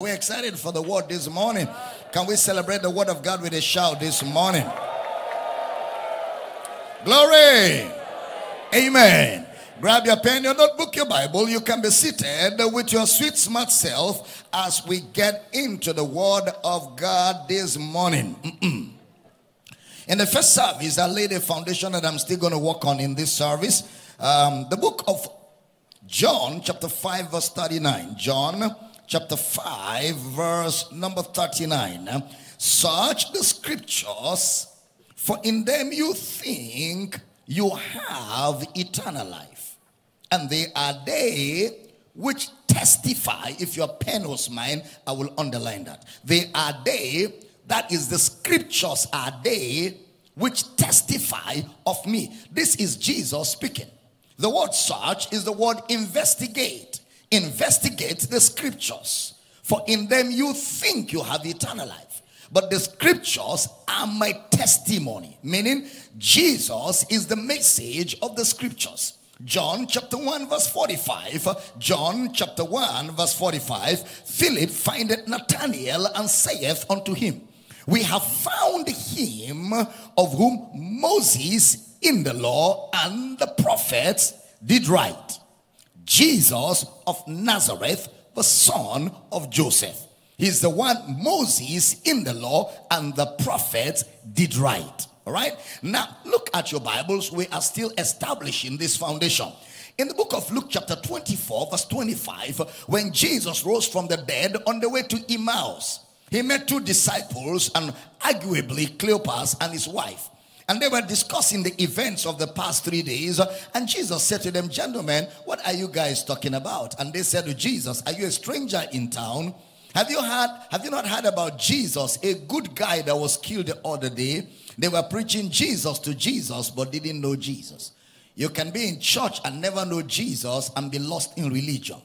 We're excited for the word this morning. Can we celebrate the word of God with a shout this morning? Glory! Amen. Grab your pen, your notebook, your Bible. You can be seated with your sweet, smart self as we get into the word of God this morning. in the first service, I laid a foundation that I'm still going to work on in this service. Um, the book of John, chapter 5, verse 39. John chapter 5, verse number 39. Search the scriptures, for in them you think you have eternal life. And they are they which testify. If your pen was mine, I will underline that. They are they, that is the scriptures are they which testify of me. This is Jesus speaking. The word search is the word investigate. Investigate the scriptures, for in them you think you have eternal life. But the scriptures are my testimony, meaning Jesus is the message of the scriptures. John chapter 1 verse 45. John chapter 1 verse 45. Philip findeth Nathanael and saith unto him, We have found him of whom Moses in the law and the prophets did write. Jesus of Nazareth, the son of Joseph. He's the one Moses in the law and the prophets did write. All right. Now, look at your Bibles. We are still establishing this foundation. In the book of Luke, chapter 24, verse 25, when Jesus rose from the dead on the way to Emmaus, he met two disciples and arguably Cleopas and his wife. And they were discussing the events of the past three days. And Jesus said to them, Gentlemen, what are you guys talking about? And they said to Jesus, Are you a stranger in town? Have you heard, have you not heard about Jesus, a good guy that was killed the other day? They were preaching Jesus to Jesus, but didn't know Jesus. You can be in church and never know Jesus and be lost in religion.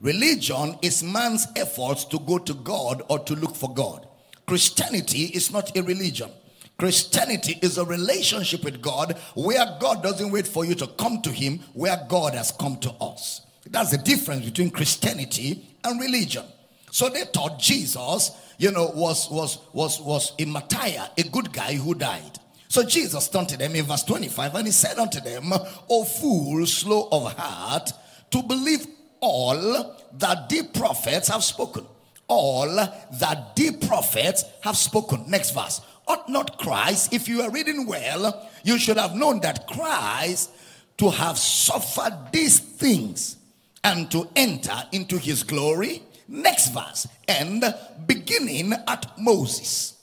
Religion is man's efforts to go to God or to look for God. Christianity is not a religion. Christianity is a relationship with God where God doesn't wait for you to come to him, where God has come to us. That's the difference between Christianity and religion. So they thought Jesus, you know, was was was was a martyr, a good guy who died. So Jesus turned to them in verse 25 and he said unto them, O fools, slow of heart, to believe all that the prophets have spoken. All that the prophets have spoken. Next verse. Ought not Christ, if you are reading well, you should have known that Christ to have suffered these things and to enter into his glory. Next verse. And beginning at Moses.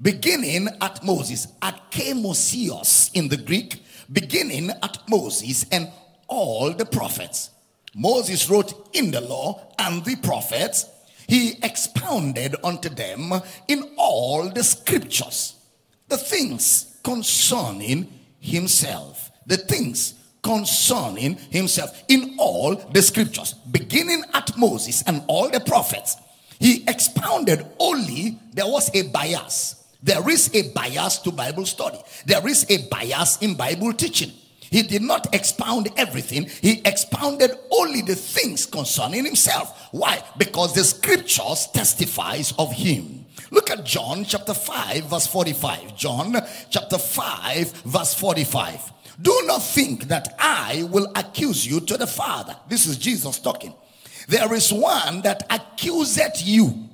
Beginning at Moses. Akemosios in the Greek. Beginning at Moses and all the prophets. Moses wrote in the law and the prophets he expounded unto them in all the scriptures the things concerning himself. The things concerning himself in all the scriptures, beginning at Moses and all the prophets. He expounded only, there was a bias. There is a bias to Bible study, there is a bias in Bible teaching. He did not expound everything. He expounded only the things concerning himself. Why? Because the scriptures testifies of him. Look at John chapter 5 verse 45. John chapter 5 verse 45. Do not think that I will accuse you to the Father. This is Jesus talking. There is one that accuseth you,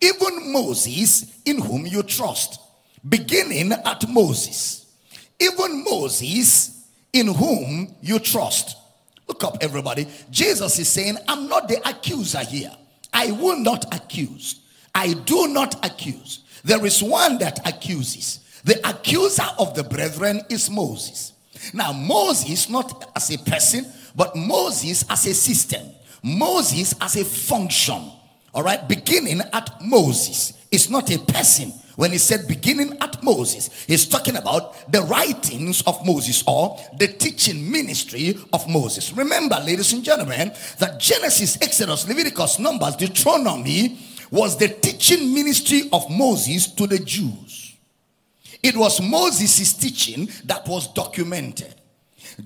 even Moses, in whom you trust. Beginning at Moses. Even Moses in whom you trust. Look up, everybody. Jesus is saying, I'm not the accuser here. I will not accuse. I do not accuse. There is one that accuses. The accuser of the brethren is Moses. Now, Moses, not as a person, but Moses as a system. Moses as a function. All right, beginning at Moses. It's not a person, when he said beginning at Moses, he's talking about the writings of Moses or the teaching ministry of Moses. Remember, ladies and gentlemen, that Genesis, Exodus, Leviticus, Numbers, Deuteronomy was the teaching ministry of Moses to the Jews. It was Moses' teaching that was documented.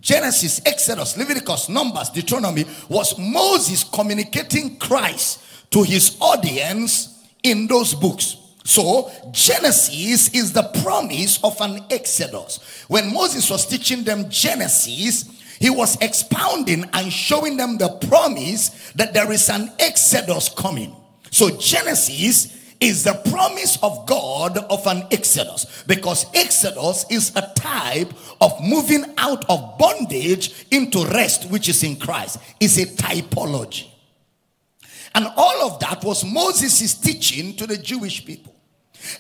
Genesis, Exodus, Leviticus, Numbers, Deuteronomy was Moses communicating Christ to his audience in those books. So, Genesis is the promise of an exodus. When Moses was teaching them Genesis, he was expounding and showing them the promise that there is an exodus coming. So, Genesis is the promise of God of an exodus because exodus is a type of moving out of bondage into rest which is in Christ. It's a typology. And all of that was Moses' teaching to the Jewish people.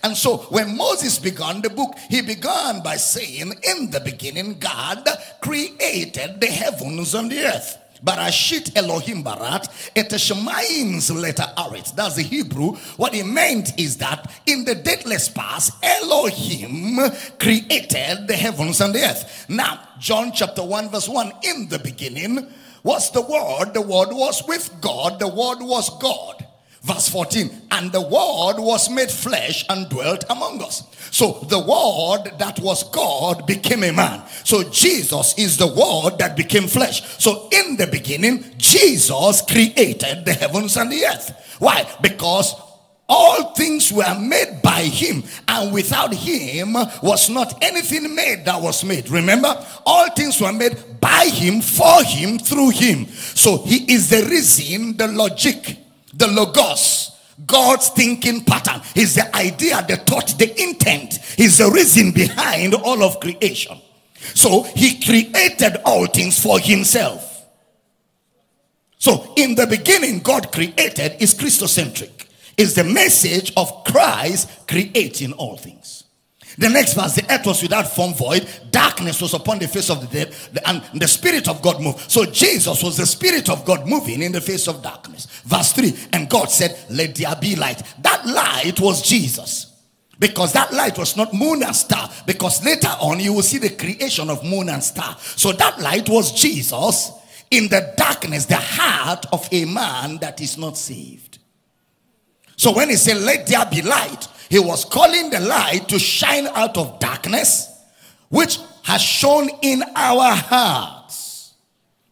And so when Moses began the book, he began by saying, In the beginning, God created the heavens and the earth. Barashit Elohim Barat, et Shemaim's letter Aret. That's the Hebrew. What he meant is that in the dateless past, Elohim created the heavens and the earth. Now, John chapter 1, verse 1, in the beginning was the Word, the Word was with God, the Word was God. Verse 14, and the word was made flesh and dwelt among us. So the word that was God became a man. So Jesus is the word that became flesh. So in the beginning, Jesus created the heavens and the earth. Why? Because all things were made by him and without him was not anything made that was made remember all things were made by him for him through him so he is the reason the logic the logos, God's thinking pattern. is the idea, the thought, the intent. is the reason behind all of creation. So he created all things for himself. So in the beginning, God created is Christocentric. Is the message of Christ creating all things. The next verse, the earth was without form void, darkness was upon the face of the dead, and the Spirit of God moved. So Jesus was the Spirit of God moving in the face of darkness. Verse 3, and God said, Let there be light. That light was Jesus. Because that light was not moon and star. Because later on you will see the creation of moon and star. So that light was Jesus in the darkness, the heart of a man that is not saved. So when he said, Let there be light, he was calling the light to shine out of darkness, which has shone in our hearts.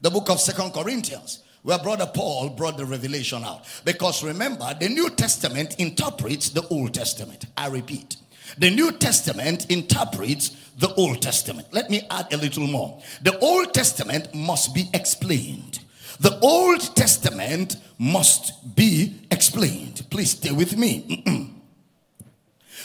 The book of Second Corinthians, where Brother Paul brought the revelation out. Because remember, the New Testament interprets the Old Testament. I repeat. The New Testament interprets the Old Testament. Let me add a little more. The Old Testament must be explained. The Old Testament must be explained. Please stay with me.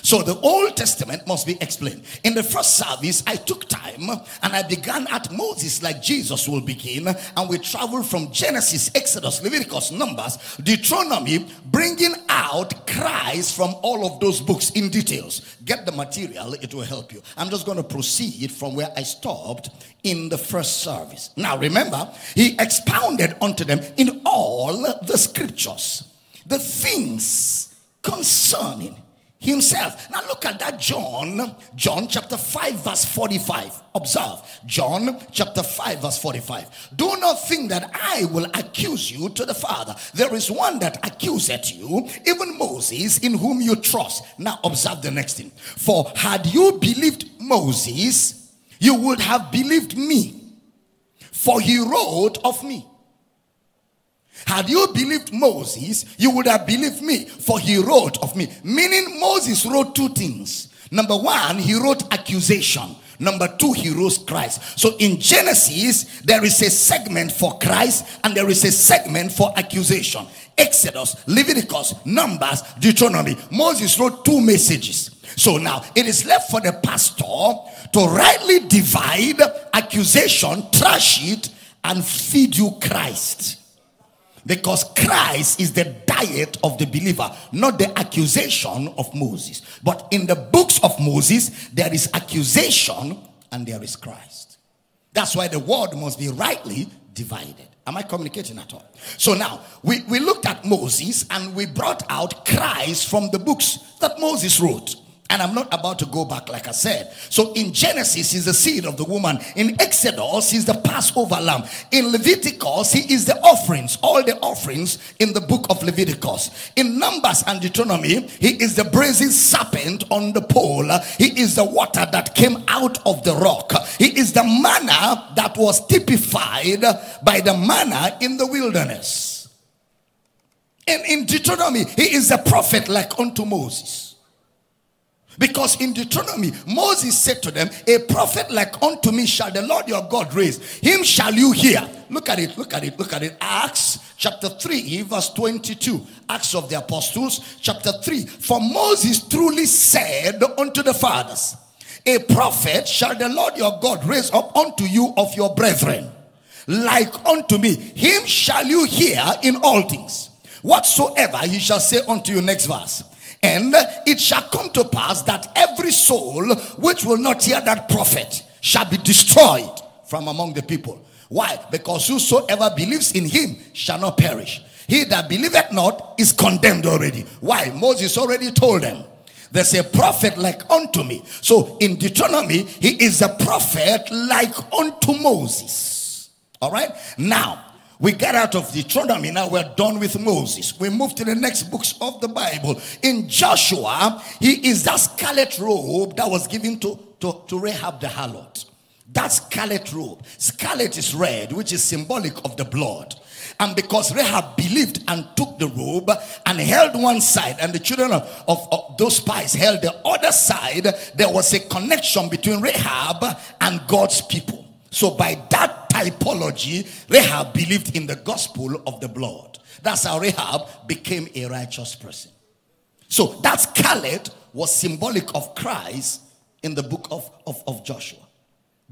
So the Old Testament must be explained. In the first service, I took time and I began at Moses like Jesus will begin. And we traveled from Genesis, Exodus, Leviticus, Numbers, Deuteronomy, bringing out Christ from all of those books in details. Get the material, it will help you. I'm just going to proceed from where I stopped in the first service. Now remember, he expounded unto them in all the scriptures the things concerning himself. Now look at that John, John chapter 5 verse 45. Observe, John chapter 5 verse 45. Do not think that I will accuse you to the Father. There is one that accuseth you, even Moses in whom you trust. Now observe the next thing. For had you believed Moses, you would have believed me. For he wrote of me. Had you believed Moses, you would have believed me, for he wrote of me. Meaning, Moses wrote two things. Number one, he wrote accusation. Number two, he wrote Christ. So in Genesis, there is a segment for Christ and there is a segment for accusation. Exodus, Leviticus, Numbers, Deuteronomy. Moses wrote two messages. So now it is left for the pastor to rightly divide accusation, trash it, and feed you Christ. Because Christ is the diet of the believer, not the accusation of Moses. But in the books of Moses, there is accusation and there is Christ. That's why the word must be rightly divided. Am I communicating at all? So now, we, we looked at Moses and we brought out Christ from the books that Moses wrote. And I'm not about to go back, like I said. So in Genesis, he's the seed of the woman. In Exodus, he's the Passover lamb. In Leviticus, he is the offerings, all the offerings in the book of Leviticus. In Numbers and Deuteronomy, he is the brazen serpent on the pole. He is the water that came out of the rock. He is the manna that was typified by the manna in the wilderness. And in Deuteronomy, he is a prophet like unto Moses. Because in Deuteronomy, Moses said to them, A prophet like unto me shall the Lord your God raise. Him shall you hear. Look at it, look at it, look at it. Acts chapter 3, verse 22. Acts of the Apostles, chapter 3. For Moses truly said unto the fathers, A prophet shall the Lord your God raise up unto you of your brethren, like unto me. Him shall you hear in all things. Whatsoever he shall say unto you, next verse. And it shall come to pass that every soul which will not hear that prophet shall be destroyed from among the people. Why? Because whosoever believes in him shall not perish. He that believeth not is condemned already. Why? Moses already told them. There's a prophet like unto me. So in Deuteronomy, he is a prophet like unto Moses. All right? Now, we get out of Deuteronomy, now we're done with Moses. We move to the next books of the Bible. In Joshua, he is that scarlet robe that was given to, to, to Rahab the harlot. That scarlet robe. Scarlet is red, which is symbolic of the blood. And because Rahab believed and took the robe and held one side, and the children of, of, of, those spies held the other side, there was a connection between Rahab and God's people. So, by that typology, Rahab believed in the gospel of the blood. That's how Rahab became a righteous person. So, that scarlet was symbolic of Christ in the book of, of, of Joshua.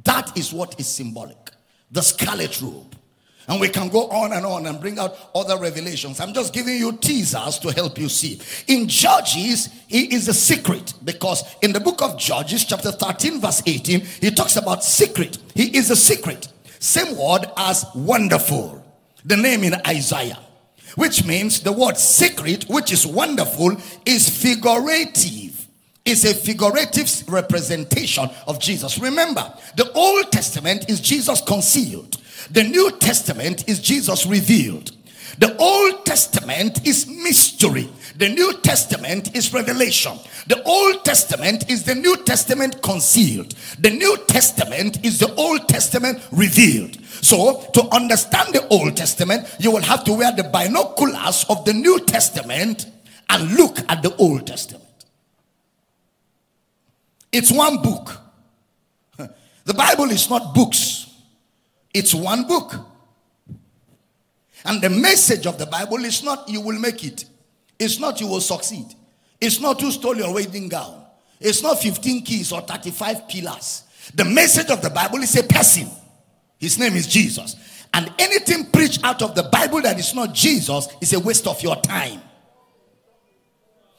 That is what is symbolic the scarlet robe. And we can go on and on and bring out other revelations. I'm just giving you teasers to help you see. In Judges, he is a secret because in the book of Judges, chapter 13, verse 18, he talks about secret. He is a secret. Same word as wonderful. The name in Isaiah. Which means the word secret, which is wonderful, is figurative. It's a figurative representation of Jesus. Remember, the Old Testament is Jesus concealed. The New Testament is Jesus revealed. The Old Testament is mystery. The New Testament is revelation. The Old Testament is the New Testament concealed. The New Testament is the Old Testament revealed. So, to understand the Old Testament, you will have to wear the binoculars of the New Testament and look at the Old Testament. It's one book. The Bible is not books. It's one book. And the message of the Bible is not you will make it. It's not you will succeed. It's not who stole your wedding gown. It's not 15 keys or 35 pillars. The message of the Bible is a person. His name is Jesus. And anything preached out of the Bible that is not Jesus is a waste of your time.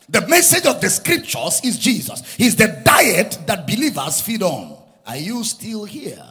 The message of the scriptures is Jesus. He's the diet that believers feed on. Are you still here?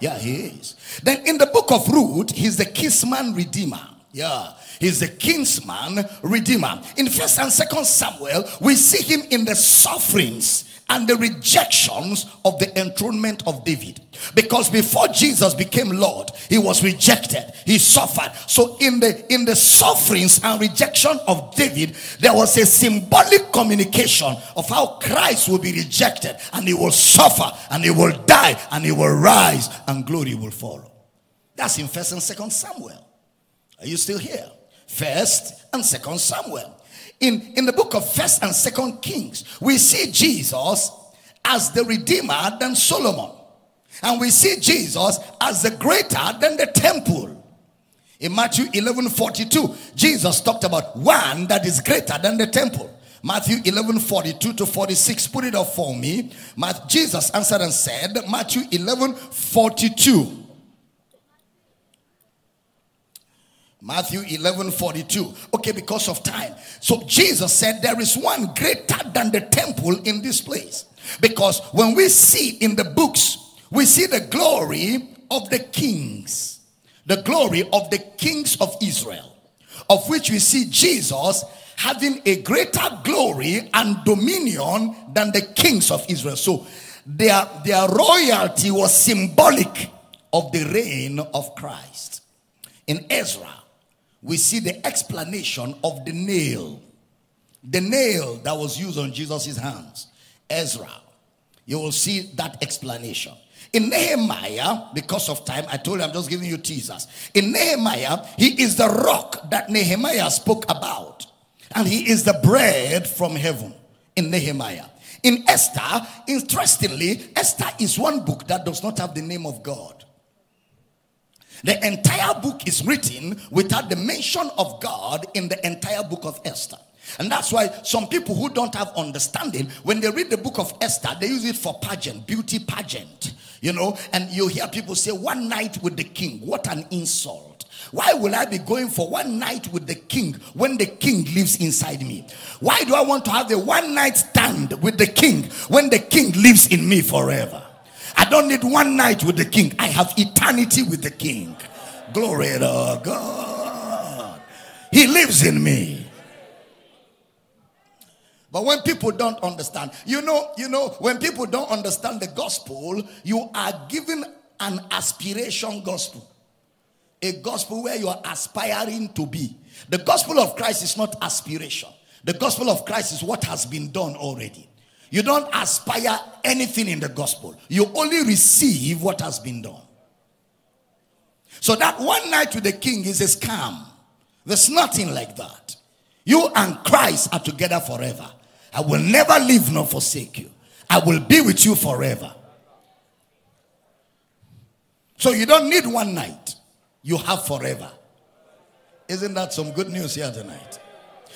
Yeah, he is. Then in the book of Ruth, he's the kinsman redeemer. Yeah, he's the kinsman redeemer. In first and second Samuel, we see him in the sufferings and the rejections of the enthronement of David. Because before Jesus became Lord, he was rejected. He suffered. So in the in the sufferings and rejection of David, there was a symbolic communication of how Christ will be rejected and he will suffer and he will die and he will rise and glory will follow. That's in first and second Samuel. Are you still here? First and second Samuel in, in the book of First and Second Kings, we see Jesus as the Redeemer than Solomon. And we see Jesus as the greater than the temple. In Matthew 11 42, Jesus talked about one that is greater than the temple. Matthew 11 42 to 46. Put it up for me. Jesus answered and said, Matthew 11 42. Matthew 11 42. Okay, because of time. So Jesus said, There is one greater than the temple in this place. Because when we see in the books, we see the glory of the kings, the glory of the kings of Israel, of which we see Jesus having a greater glory and dominion than the kings of Israel. So their, their royalty was symbolic of the reign of Christ. In Ezra, we see the explanation of the nail. The nail that was used on Jesus' hands. Ezra. You will see that explanation. In Nehemiah, because of time, I told you I'm just giving you teasers. In Nehemiah, he is the rock that Nehemiah spoke about. And he is the bread from heaven in Nehemiah. In Esther, interestingly, Esther is one book that does not have the name of God. The entire book is written without the mention of God in the entire book of Esther. And that's why some people who don't have understanding, when they read the book of Esther, they use it for pageant, beauty pageant, you know. And you hear people say, One night with the king. What an insult. Why will I be going for one night with the king when the king lives inside me? Why do I want to have a one night stand with the king when the king lives in me forever? I don't need one night with the king, I have eternity with the king. Glory to God. He lives in me. But when people don't understand, you know, you know, when people don't understand the gospel, you are given an aspiration gospel. A gospel where you are aspiring to be. The gospel of Christ is not aspiration. The gospel of Christ is what has been done already. You don't aspire anything in the gospel. You only receive what has been done. So that one night with the king is a scam. There's nothing like that. You and Christ are together forever. I will never leave nor forsake you. I will be with you forever. So you don't need one night, you have forever. Isn't that some good news here tonight?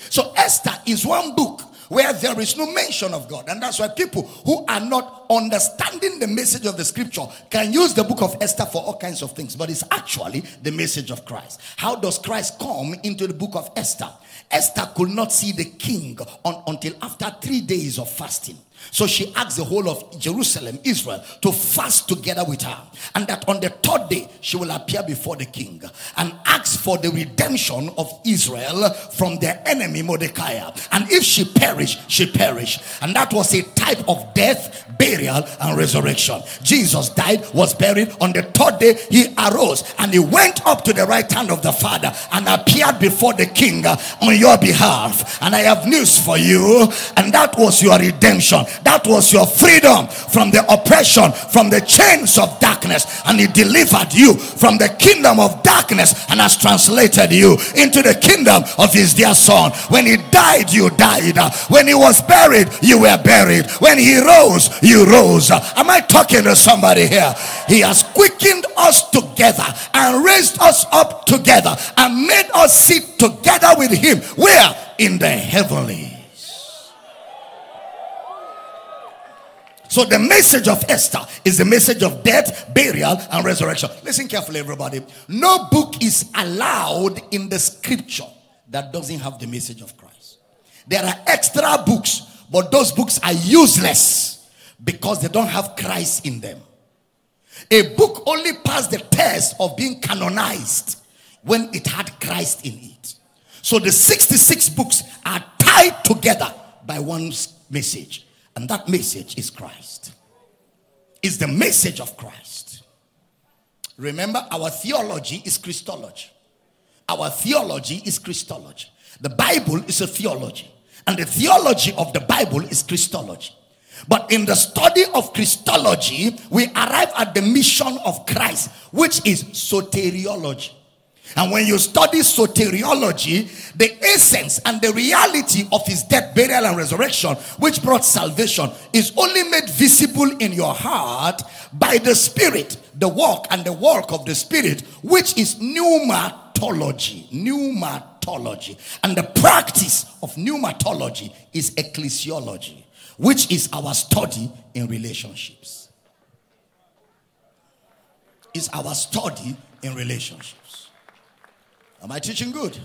So Esther is one book where there is no mention of God. And that's why people who are not understanding the message of the scripture can use the book of Esther for all kinds of things, but it's actually the message of Christ. How does Christ come into the book of Esther? Esther could not see the king on, until after three days of fasting. So she asked the whole of Jerusalem, Israel, to fast together with her. And that on the third day, she will appear before the king and ask for the redemption of Israel from their enemy Mordecai. And if she perish, she perish. And that was a type of death, burial, and resurrection. Jesus died, was buried. On the third day, he arose and he went up to the right hand of the Father and appeared before the king on your behalf. And I have news for you. And that was your redemption. That was your freedom from the oppression, from the chains of darkness. And he delivered you from the kingdom of darkness and has translated you into the kingdom of his dear son. When he died, you died. When he was buried, you were buried. When he rose, you rose. Am I talking to somebody here? He has quickened us together and raised us up together and made us sit together with him. Where? In the heavenly. So the message of Esther is the message of death, burial, and resurrection. Listen carefully, everybody. No book is allowed in the scripture that doesn't have the message of Christ. There are extra books, but those books are useless because they don't have Christ in them. A book only passed the test of being canonized when it had Christ in it. So the 66 books are tied together by one message. And that message is Christ. Is the message of Christ. Remember, our theology is Christology. Our theology is Christology. The Bible is a theology. And the theology of the Bible is Christology. But in the study of Christology, we arrive at the mission of Christ, which is soteriology. And when you study soteriology, the essence and the reality of his death, burial, and resurrection, which brought salvation, is only made visible in your heart by the Spirit, the work and the work of the Spirit, which is pneumatology. Pneumatology. And the practice of pneumatology is ecclesiology, which is our study in relationships. Is our study in relationships. Am I teaching good?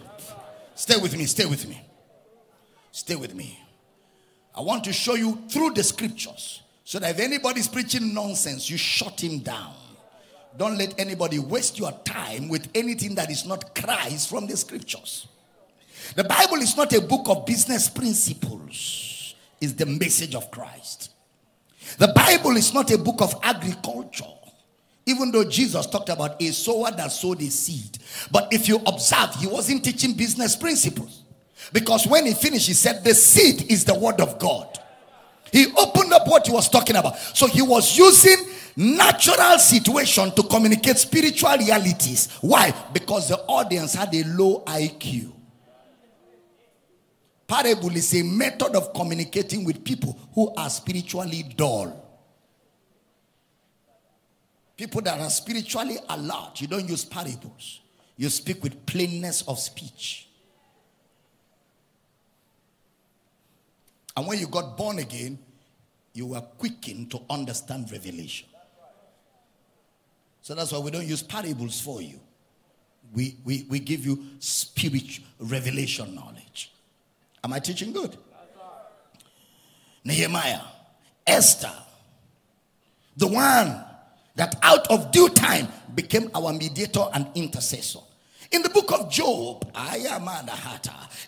Stay with me, stay with me. Stay with me. I want to show you through the scriptures so that if anybody's preaching nonsense, you shut him down. Don't let anybody waste your time with anything that is not Christ from the scriptures. The Bible is not a book of business principles, it's the message of Christ. The Bible is not a book of agriculture. Even though Jesus talked about a sower that sowed a seed. But if you observe, he wasn't teaching business principles. Because when he finished, he said, The seed is the word of God. He opened up what he was talking about. So he was using natural situation to communicate spiritual realities. Why? Because the audience had a low IQ. Parable is a method of communicating with people who are spiritually dull. People that are spiritually alert, you don't use parables. You speak with plainness of speech. And when you got born again, you were quickened to understand revelation. So that's why we don't use parables for you. We, we, we give you spiritual revelation knowledge. Am I teaching good? Nehemiah, Esther, the one that out of due time became our mediator and intercessor. In the book of Job,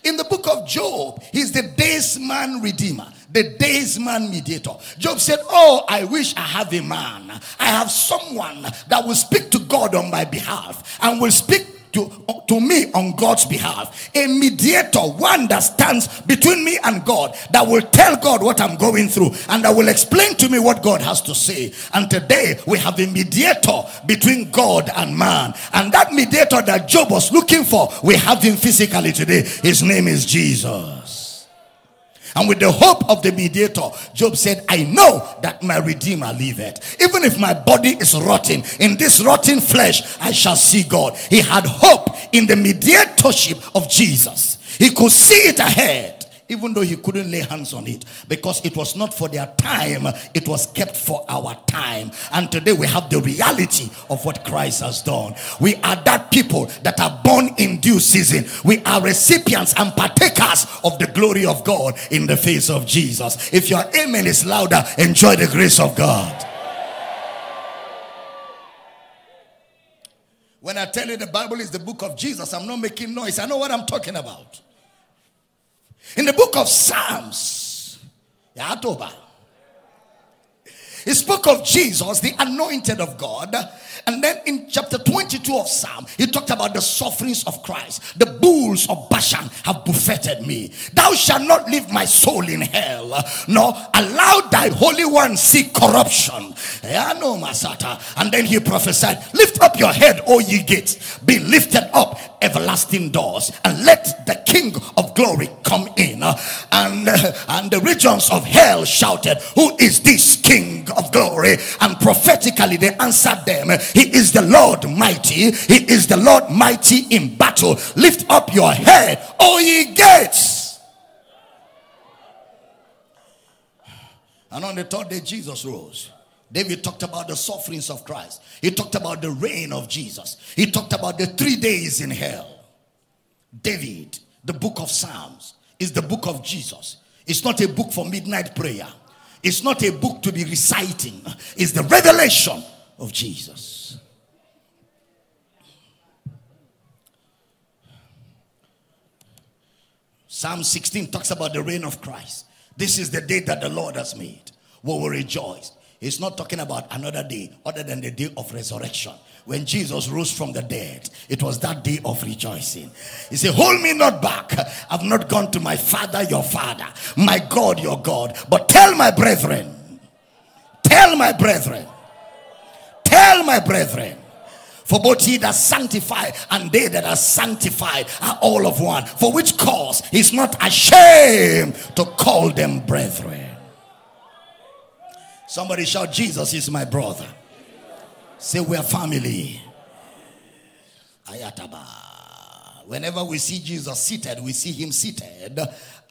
in the book of Job, he's the days man redeemer, the days man mediator. Job said, Oh, I wish I have a man. I have someone that will speak to God on my behalf and will speak to, to me on God's behalf. A mediator, one that stands between me and God, that will tell God what I'm going through and that will explain to me what God has to say. And today we have a mediator between God and man. And that mediator that Job was looking for, we have him physically today. His name is Jesus. And with the hope of the mediator, Job said, I know that my Redeemer liveth. Even if my body is rotting, in this rotting flesh, I shall see God. He had hope in the mediatorship of Jesus. He could see it ahead even though he couldn't lay hands on it because it was not for their time, it was kept for our time. And today we have the reality of what Christ has done. We are that people that are born in due season. We are recipients and partakers of the glory of God in the face of Jesus. If your amen is louder, enjoy the grace of God. When I tell you the Bible is the book of Jesus, I'm not making noise. I know what I'm talking about. In the book of Psalms, Yatoba, he spoke of Jesus, the anointed of God. And then in chapter 22 of Psalm, he talked about the sufferings of Christ. The bulls of Bashan have buffeted me. Thou shalt not leave my soul in hell, nor allow thy Holy One see corruption. Yeah, no, Masata. And then he prophesied, Lift up your head, O ye gates, be lifted up, everlasting doors, and let the King of glory come in. And, and the regions of hell shouted, Who is this King of glory. And prophetically, they answered them, He is the Lord mighty. He is the Lord mighty in battle. Lift up your head, O ye gates. And on the third day, Jesus rose. David talked about the sufferings of Christ. He talked about the reign of Jesus. He talked about the three days in hell. David, the book of Psalms, is the book of Jesus. It's not a book for midnight prayer. It's not a book to be reciting, it's the revelation of Jesus. Psalm 16 talks about the reign of Christ. This is the day that the Lord has made. We will rejoice. It's not talking about another day other than the day of resurrection. When Jesus rose from the dead, it was that day of rejoicing. He said, Hold me not back. I've not gone to my father, your father, my God, your God. But tell my brethren, tell my brethren, tell my brethren. For both he that sanctify and they that are sanctified are all of one. For which cause he's not ashamed to call them brethren. Somebody shout, Jesus is my brother. Say, we're family. Ayataba. Whenever we see Jesus seated, we see him seated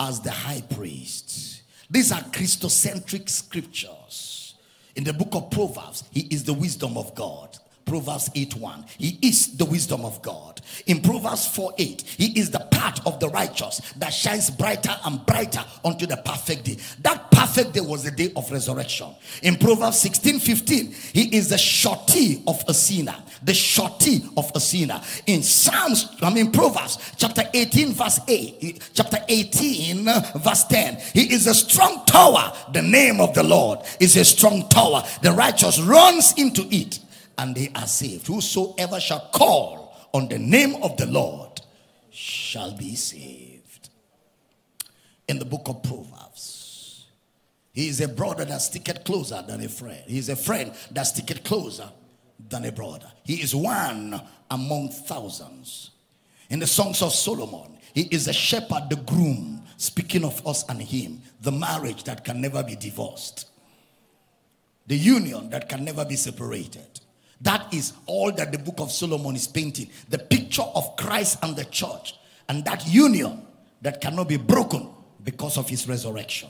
as the high priest. These are Christocentric scriptures. In the book of Proverbs, he is the wisdom of God. Proverbs 8 1. He is the wisdom of God. In Proverbs 4 8, he is the path of the righteous that shines brighter and brighter unto the perfect day. That perfect day was the day of resurrection. In Proverbs 16 15, he is the shorty of a sinner. The shorty of a sinner. In Psalms, I mean Proverbs chapter 18, verse 8, chapter 18, verse 10, he is a strong tower. The name of the Lord is a strong tower. The righteous runs into it and they are saved. Whosoever shall call on the name of the Lord shall be saved. In the book of Proverbs, He is a brother that sticketh closer than a friend. He is a friend that sticketh closer than a brother. He is one among thousands. In the songs of Solomon, he is a shepherd, the groom, speaking of us and him, the marriage that can never be divorced, the union that can never be separated. That is all that the book of Solomon is painting the picture of Christ and the church, and that union that cannot be broken because of his resurrection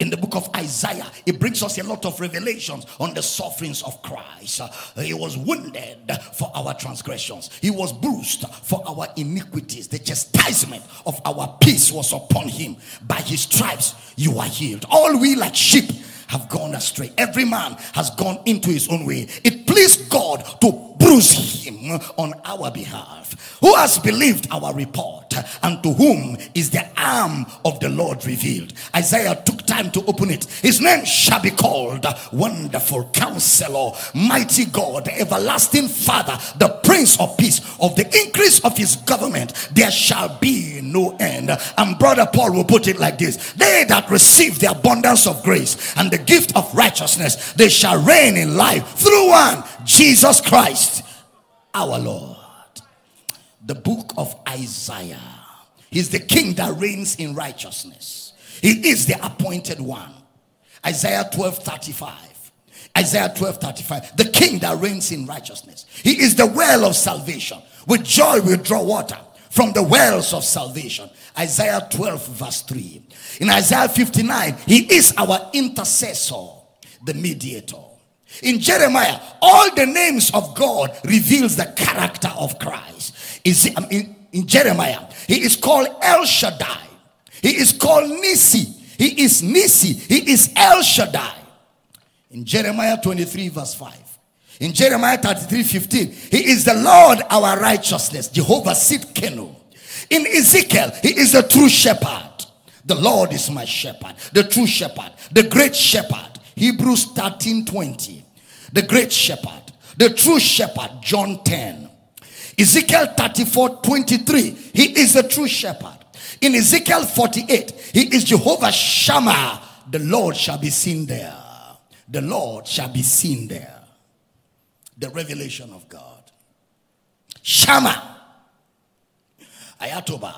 in the book of Isaiah, it brings us a lot of revelations on the sufferings of Christ. He was wounded for our transgressions, he was bruised for our iniquities. The chastisement of our peace was upon him. By his stripes, you are healed. All we like sheep have gone astray. Every man has gone into his own way. It pleased God to bruise him on our behalf. Who has believed our report and to whom is the arm of the Lord revealed? Isaiah took time to open it. His name shall be called Wonderful Counselor, Mighty God, Everlasting Father, the Prince of Peace. Of the increase of his government, there shall be no end. And brother Paul will put it like this They that receive the abundance of grace and the gift of righteousness, they shall reign in life through one, Jesus Christ, our Lord. The book of Isaiah. He's the king that reigns in righteousness. He is the appointed one. Isaiah 12 35. Isaiah 12 35. The king that reigns in righteousness. He is the well of salvation. With joy we draw water from the wells of salvation. Isaiah 12 verse 3. In Isaiah 59, he is our intercessor, the mediator. In Jeremiah, all the names of God reveals the character of Christ. Is in, in Jeremiah, he is called El Shaddai. He is called Nisi. He is Nisi. He is El Shaddai. In Jeremiah 23 verse 5. In Jeremiah 33 15, he is the Lord our righteousness, Jehovah Tsidkenu. In Ezekiel, he is the true shepherd. The Lord is my shepherd, the true shepherd, the great shepherd. Hebrews 13 20. The great shepherd, the true shepherd, John 10. Ezekiel 34 23. He is the true shepherd. In Ezekiel 48, he is Jehovah Shammah. The Lord shall be seen there. The Lord shall be seen there the revelation of God. Shammah. Ayatoba.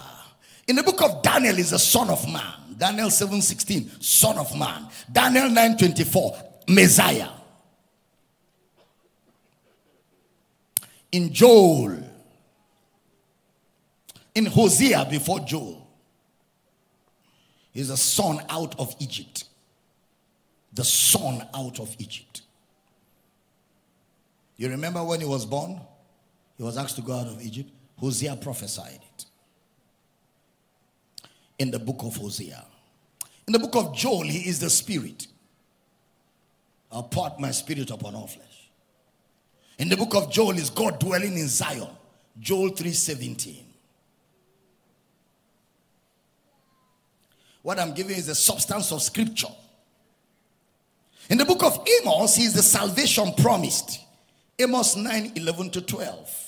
In the book of Daniel is the son of man. Daniel 7:16, son of man. Daniel 9:24, Messiah. In Joel, in Hosea before Joel, he's a son out of Egypt. The son out of Egypt. You remember when he was born? He was asked to go out of Egypt. Hosea prophesied it. In the book of Hosea. In the book of Joel, he is the spirit. I'll pour my spirit upon all flesh. In the book of Joel is God dwelling in Zion. Joel 3:17. What I'm giving is the substance of scripture. In the book of Amos, he is the salvation promised. Amos 9 11 to 12.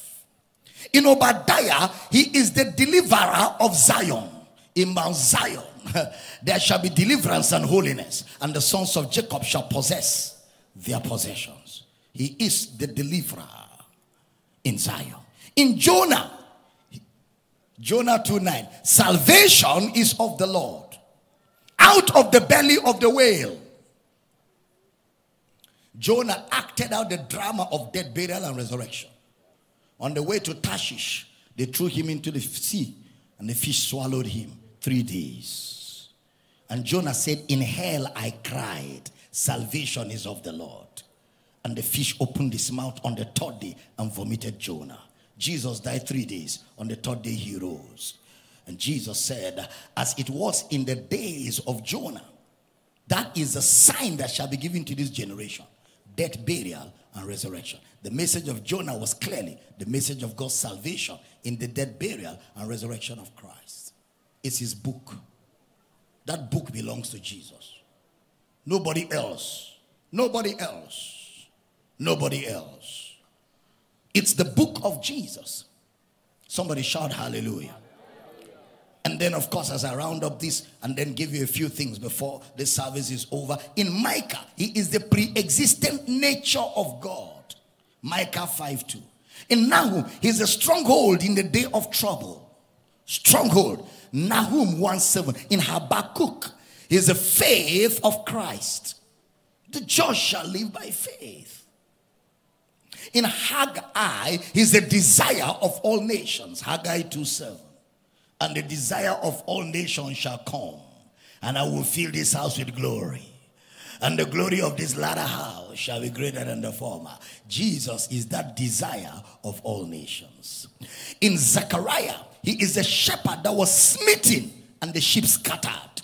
In Obadiah, he is the deliverer of Zion. In Mount Zion, there shall be deliverance and holiness, and the sons of Jacob shall possess their possessions. He is the deliverer in Zion. In Jonah, Jonah 2 9, salvation is of the Lord. Out of the belly of the whale Jonah acted out the drama of death, burial, and resurrection. On the way to Tarshish, they threw him into the sea, and the fish swallowed him three days. And Jonah said, In hell I cried, Salvation is of the Lord. And the fish opened his mouth on the third day and vomited Jonah. Jesus died three days. On the third day, he rose. And Jesus said, As it was in the days of Jonah, that is a sign that shall be given to this generation death, burial, and resurrection. The message of Jonah was clearly the message of God's salvation in the death, burial, and resurrection of Christ. It's his book. That book belongs to Jesus. Nobody else. Nobody else. Nobody else. It's the book of Jesus. Somebody shout hallelujah. And then, of course, as I round up this and then give you a few things before the service is over. In Micah, he is the pre existent nature of God. Micah 5 2. In Nahum, he's a stronghold in the day of trouble. Stronghold. Nahum 1 7. In Habakkuk, he's the faith of Christ. The just shall live by faith. In Haggai, he's the desire of all nations. Haggai 2 7 and the desire of all nations shall come, and I will fill this house with glory. And the glory of this latter house shall be greater than the former. Jesus is that desire of all nations. In Zechariah, he is the shepherd that was smitten and the sheep scattered.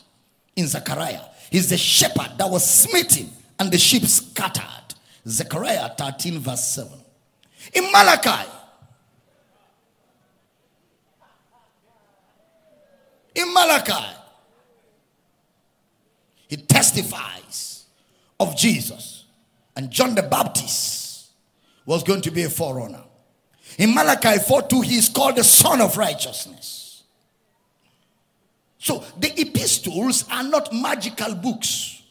In Zechariah, he's the shepherd that was smitten and the sheep scattered. Zechariah 13, verse 7. In Malachi, in Malachi. He testifies of Jesus. And John the Baptist was going to be a forerunner. In Malachi 4 2, he is called the Sun of Righteousness. So the epistles are not magical books,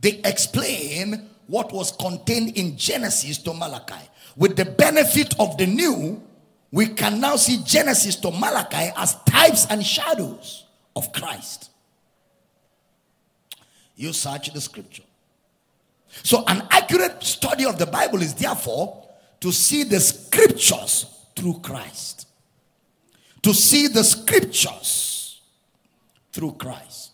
they explain what was contained in Genesis to Malachi. With the benefit of the new, we can now see Genesis to Malachi as types and shadows of Christ. You search the scripture. So, an accurate study of the Bible is therefore to see the scriptures through Christ. To see the scriptures through Christ.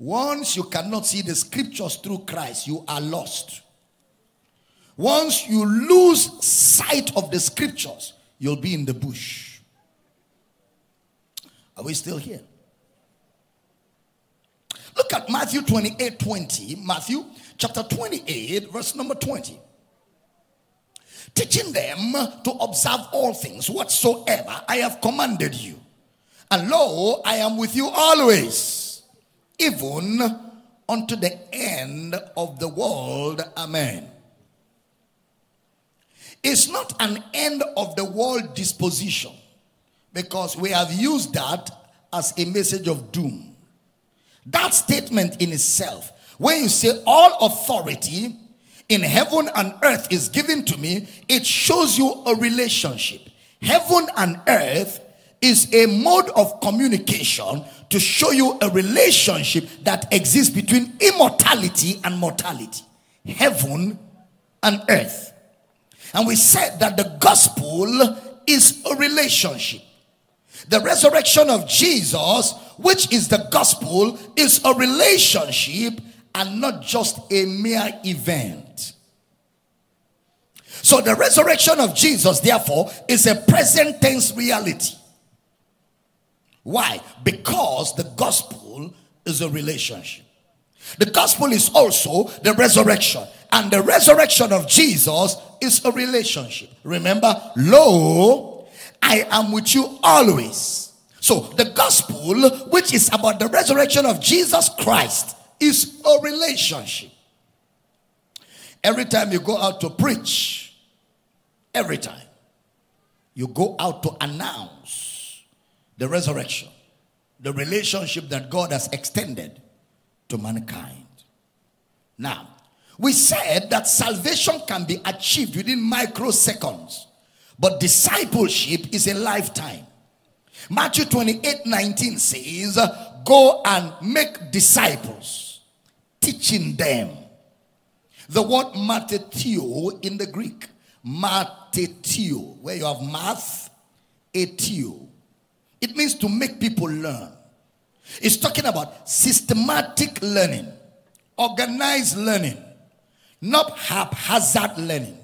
Once you cannot see the scriptures through Christ, you are lost. Once you lose sight of the scriptures, you'll be in the bush. Are we still here? Look at Matthew 28 20. Matthew chapter 28, verse number 20. Teaching them to observe all things whatsoever I have commanded you. And lo, I am with you always, even unto the end of the world. Amen. It's not an end of the world disposition because we have used that as a message of doom. That statement in itself, when you say all authority in heaven and earth is given to me, it shows you a relationship. Heaven and earth is a mode of communication to show you a relationship that exists between immortality and mortality. Heaven and earth. And we said that the gospel is a relationship. The resurrection of Jesus, which is the gospel, is a relationship and not just a mere event. So the resurrection of Jesus, therefore, is a present tense reality. Why? Because the gospel is a relationship. The gospel is also the resurrection. And the resurrection of Jesus is a relationship. Remember, lo, I am with you always. So the gospel, which is about the resurrection of Jesus Christ, is a relationship. Every time you go out to preach, every time you go out to announce the resurrection, the relationship that God has extended to mankind. Now, we said that salvation can be achieved within microseconds, but discipleship is a lifetime. Matthew 28 19 says, Go and make disciples, teaching them. The word matetio in the Greek, matetio, where you have math, etio. It means to make people learn. It's talking about systematic learning, organized learning, not haphazard learning.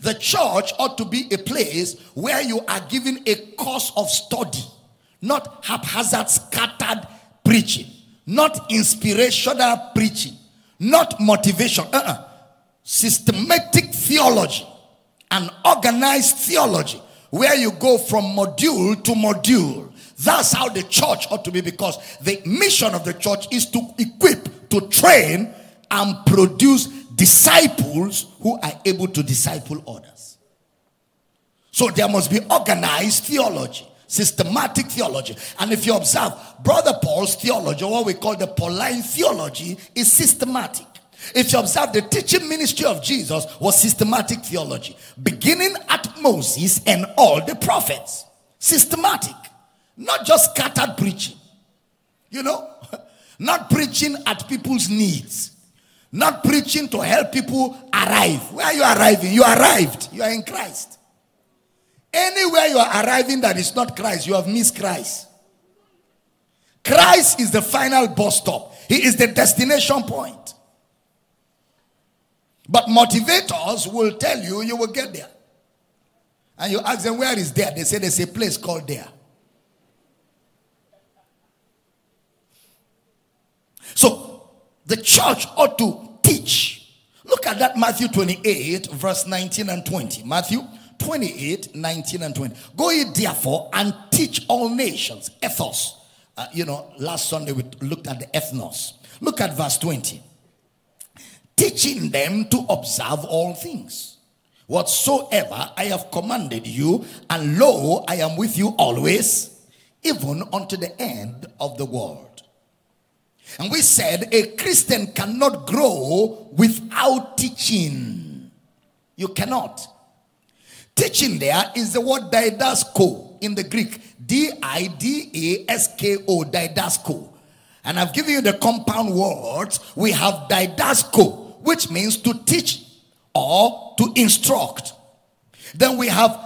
The church ought to be a place where you are given a course of study, not haphazard, scattered preaching, not inspirational preaching, not motivation. Uh-uh. Systematic theology and organized theology where you go from module to module that's how the church ought to be because the mission of the church is to equip, to train, and produce disciples who are able to disciple others. So there must be organized theology. Systematic theology. And if you observe, Brother Paul's theology, or what we call the Pauline theology, is systematic. If you observe, the teaching ministry of Jesus was systematic theology, beginning at Moses and all the prophets. Systematic, not just scattered preaching. You know, not preaching at people's needs, not preaching to help people arrive. Where are you arriving? You arrived, you are in Christ. Anywhere you are arriving that is not Christ, you have missed Christ. Christ is the final bus stop, He is the destination point. But motivators will tell you you will get there. And you ask them, where is there? They say there's a place called there. So the church ought to teach. Look at that Matthew 28, verse 19 and 20. Matthew 28, 19 and 20. Go ye therefore and teach all nations. Ethnos. Uh, you know, last Sunday we looked at the ethnos. Look at verse 20 teaching them to observe all things whatsoever I have commanded you, and lo, I am with you always, even unto the end of the world. And we said a Christian cannot grow without teaching. You cannot. Teaching there is the word didasko in the Greek. D I D A S K O, didasko. And I've given you the compound words. We have didasko, which means to teach or to instruct. Then we have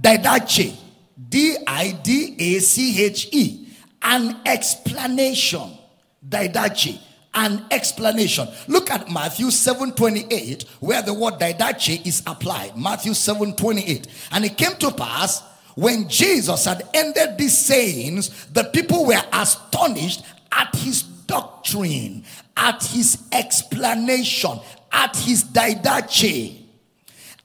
didache, D I D A C H E, an explanation. Didache, an explanation. Look at Matthew 7:28, where the word didache is applied. Matthew 7:28. And it came to pass when Jesus had ended these sayings, the people were astonished at his doctrine, at his explanation, at his didache.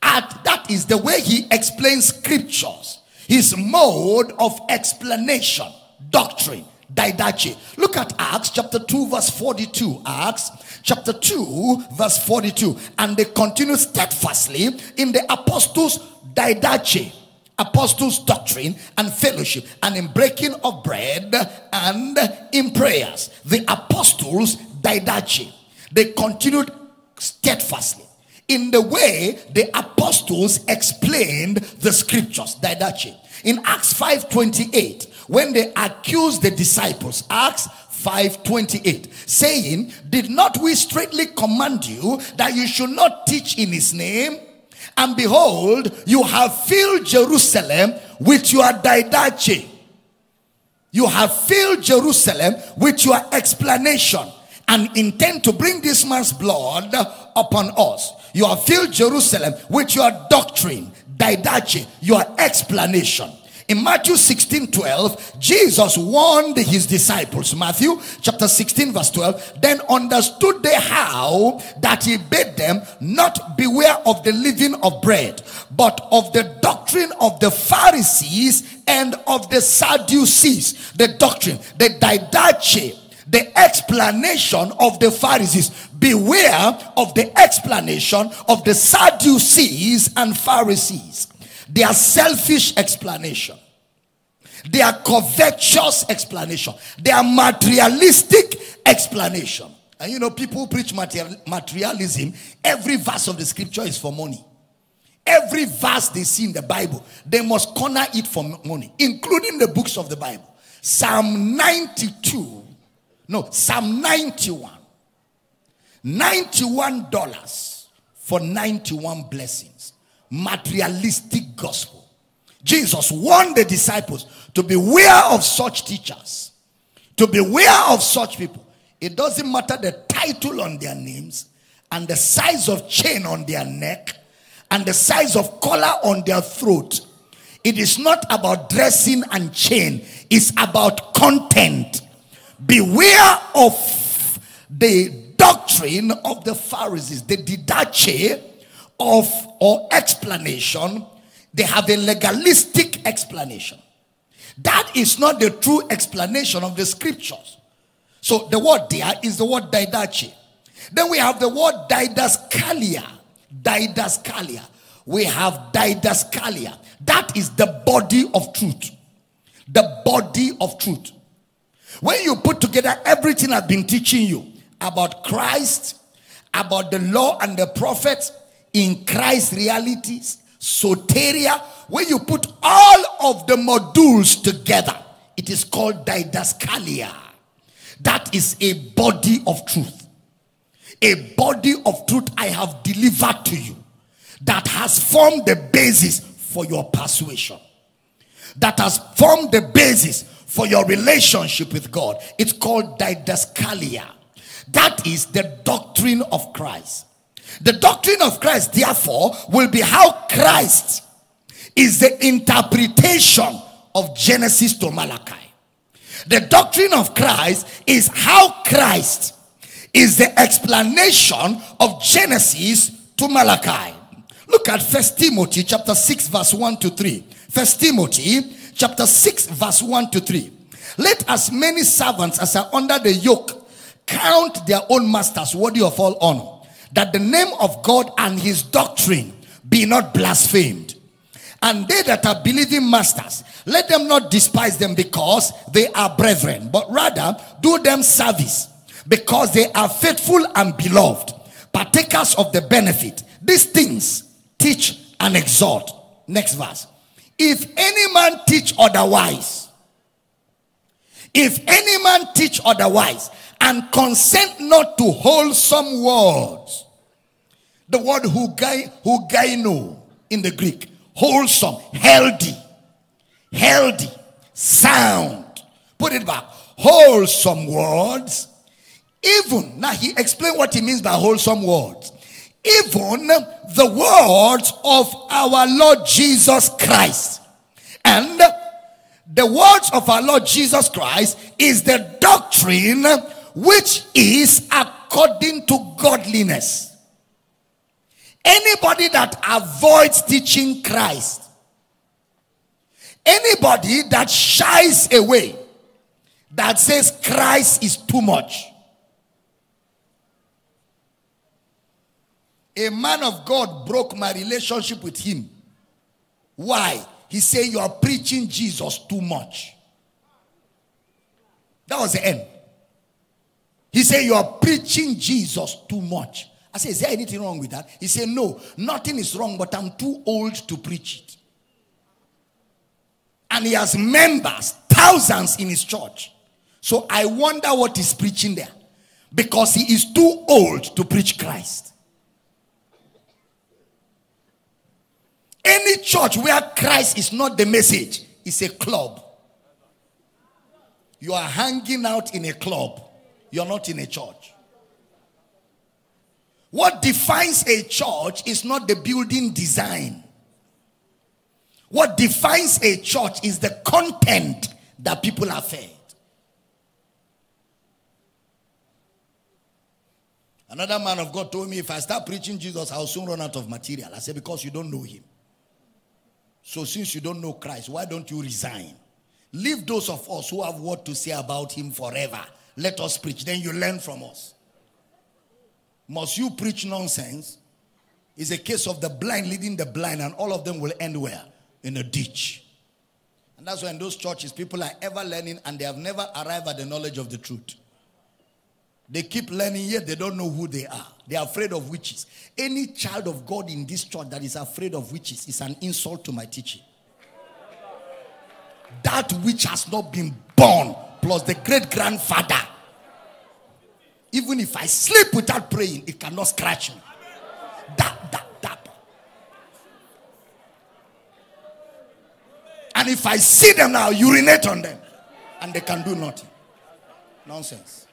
At that is the way he explains scriptures, his mode of explanation, doctrine, didache. Look at Acts chapter 2, verse 42. Acts chapter 2, verse 42. And they continue steadfastly in the apostles' didache apostles' doctrine and fellowship, and in breaking of bread and in prayers. The apostles didache. They continued steadfastly in the way the apostles explained the scriptures didache. In Acts 5:28, when they accused the disciples, Acts 5:28, saying, Did not we straightly command you that you should not teach in his name? And behold, you have filled Jerusalem with your didache. You have filled Jerusalem with your explanation and intend to bring this man's blood upon us. You have filled Jerusalem with your doctrine, didache, your explanation. In Matthew 16 12, Jesus warned his disciples. Matthew chapter 16, verse 12. Then understood they how that he bade them not beware of the living of bread, but of the doctrine of the Pharisees and of the Sadducees. The doctrine, the didache, the explanation of the Pharisees. Beware of the explanation of the Sadducees and Pharisees. Their selfish explanation, their covetous explanation, their materialistic explanation. And you know, people preach materialism. Every verse of the scripture is for money. Every verse they see in the Bible, they must corner it for money, including the books of the Bible. Psalm 92, no, Psalm 91. $91 for 91 blessings materialistic gospel. Jesus warned the disciples to beware of such teachers, to beware of such people. It doesn't matter the title on their names and the size of chain on their neck and the size of collar on their throat. It is not about dressing and chain, it's about content. Beware of the doctrine of the Pharisees, the didache of or explanation, they have a legalistic explanation. That is not the true explanation of the scriptures. So the word there is the word didache. Then we have the word didascalia. Didascalia. We have didascalia. That is the body of truth. the body of truth. When you put together everything I've been teaching you about Christ, about the law and the prophets, in Christ realities, soteria, when you put all of the modules together, it is called didascalia. That is a body of truth. A body of truth I have delivered to you that has formed the basis for your persuasion, that has formed the basis for your relationship with God. It's called didascalia. That is the doctrine of Christ. The doctrine of Christ, therefore, will be how Christ is the interpretation of Genesis to Malachi. The doctrine of Christ is how Christ is the explanation of Genesis to Malachi. Look at First Timothy chapter 6 verse 1 to 3. First Timothy chapter 6 verse 1 to 3. Let as many servants as are under the yoke count their own masters worthy of all honor, that the name of God and his doctrine be not blasphemed. And they that are believing masters, let them not despise them because they are brethren, but rather do them service because they are faithful and beloved, partakers of the benefit. These things teach and exhort. Next verse. If any man teach otherwise, if any man teach otherwise and consent not to wholesome words, the word hugai, hugaino in the Greek, wholesome, healthy, healthy, sound. Put it back. Wholesome words. Even, now he explained what he means by wholesome words even the words of our Lord Jesus Christ. And the words of our Lord Jesus Christ is the doctrine which is according to godliness. Anybody that avoids teaching Christ, anybody that shies away, that says Christ is too much, A man of God broke my relationship with him. Why? He said, You are preaching Jesus too much. That was the end. He said, You are preaching Jesus too much. I said, Is there anything wrong with that? He said, No, nothing is wrong, but I'm too old to preach it. And he has members, thousands in his church. So I wonder what he's preaching there. Because he is too old to preach Christ. Any church where Christ is not the message is a club. You are hanging out in a club, you're not in a church. What defines a church is not the building design. What defines a church is the content that people are fed. Another man of God told me if I start preaching Jesus, I'll soon run out of material. I said, because you don't know him. So since you don't know Christ, why don't you resign? Leave those of us who have what to say about him forever. Let us preach. Then you learn from us. Must you preach nonsense? It's a case of the blind leading the blind, and all of them will end where? In a ditch. And that's why in those churches, people are ever learning and they have never arrived at the knowledge of the truth. They keep learning, yet they don't know who they are. They are afraid of witches. Any child of God in this church that is afraid of witches is an insult to my teaching. That which has not been born, plus the great grandfather. Even if I sleep without praying, it cannot scratch me. That, that, that. And if I see them now, urinate on them, and they can do nothing. Nonsense.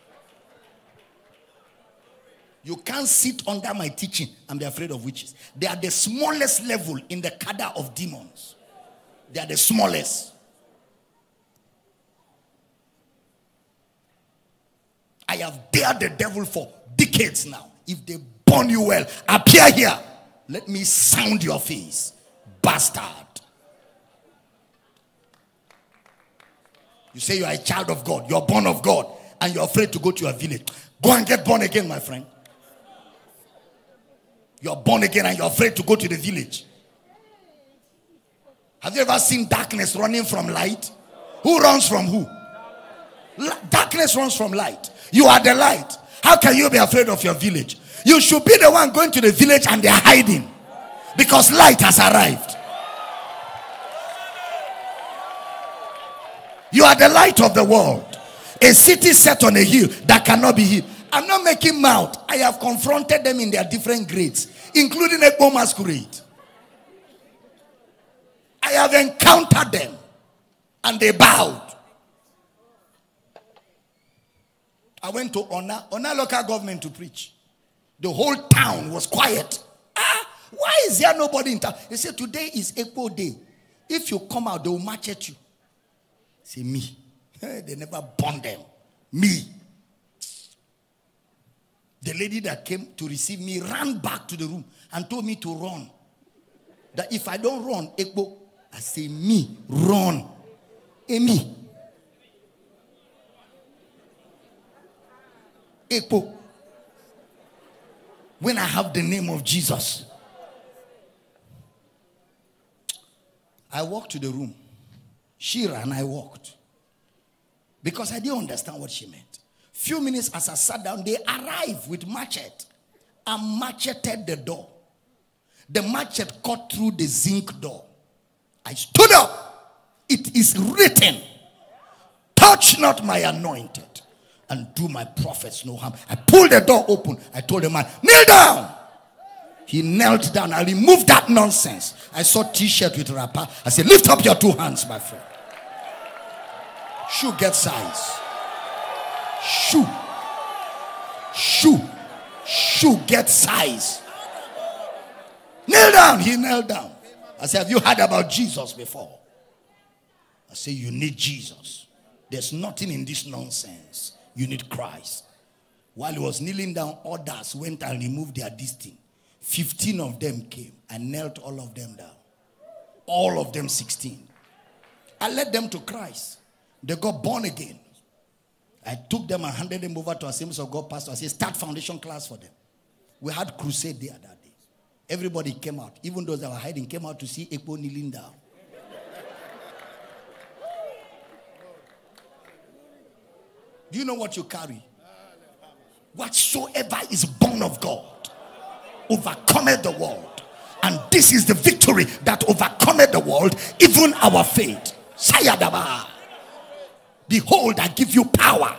You can't sit under my teaching and be afraid of witches. They are the smallest level in the cadre of demons. They are the smallest. I have dared the devil for decades now. If they burn you well, appear here. Let me sound your face. Bastard. You say you are a child of God, you're born of God, and you're afraid to go to your village. Go and get born again, my friend. You're born again and you're afraid to go to the village. Have you ever seen darkness running from light? Who runs from who? Darkness runs from light. You are the light. How can you be afraid of your village? You should be the one going to the village and they're hiding because light has arrived. You are the light of the world. A city set on a hill that cannot be hid. I'm not making mouth. I have confronted them in their different grades, including a masquerade. I have encountered them and they bowed. I went to Onna, Onna local government to preach. The whole town was quiet. Ah, why is there nobody in town? They said, Today is Ekpo Day. If you come out, they will march at you. Say, Me. they never burn them. Me. The lady that came to receive me ran back to the room and told me to run. That if I don't run, Ekpo, I say, Me, run. Amy. Ekpo. When I have the name of Jesus, I walked to the room. She ran, I walked. Because I didn't understand what she meant. Few minutes as I sat down, they arrived with machete and macheted the door. The machete cut through the zinc door. I stood up. It is written, touch not my anointed and do my prophets no harm. I pulled the door open. I told the man, kneel down. He knelt down. I removed that nonsense. I saw t-shirt with wrapper. I said, lift up your two hands, my friend. Shoe get size. Shoe. Shoe. Shoe get size. Kneel down. He knelt down. I said, have you heard about Jesus before? I said, you need Jesus. There's nothing in this nonsense. You need Christ. While he was kneeling down, others went and removed their distance. 15 of them came. and knelt all of them down. All of them 16. I led them to Christ. They got born again. I took them and handed them over to Assemblies of God pastor. I said, start foundation class for them. We had crusade there that day. Everybody came out. Even those that were hiding came out to see Ekpo kneeling down. Do you know what you carry? Whatsoever is born of God overcometh the world. And this is the victory that overcometh the world, even our faith. Sayadaba. Behold, I give you power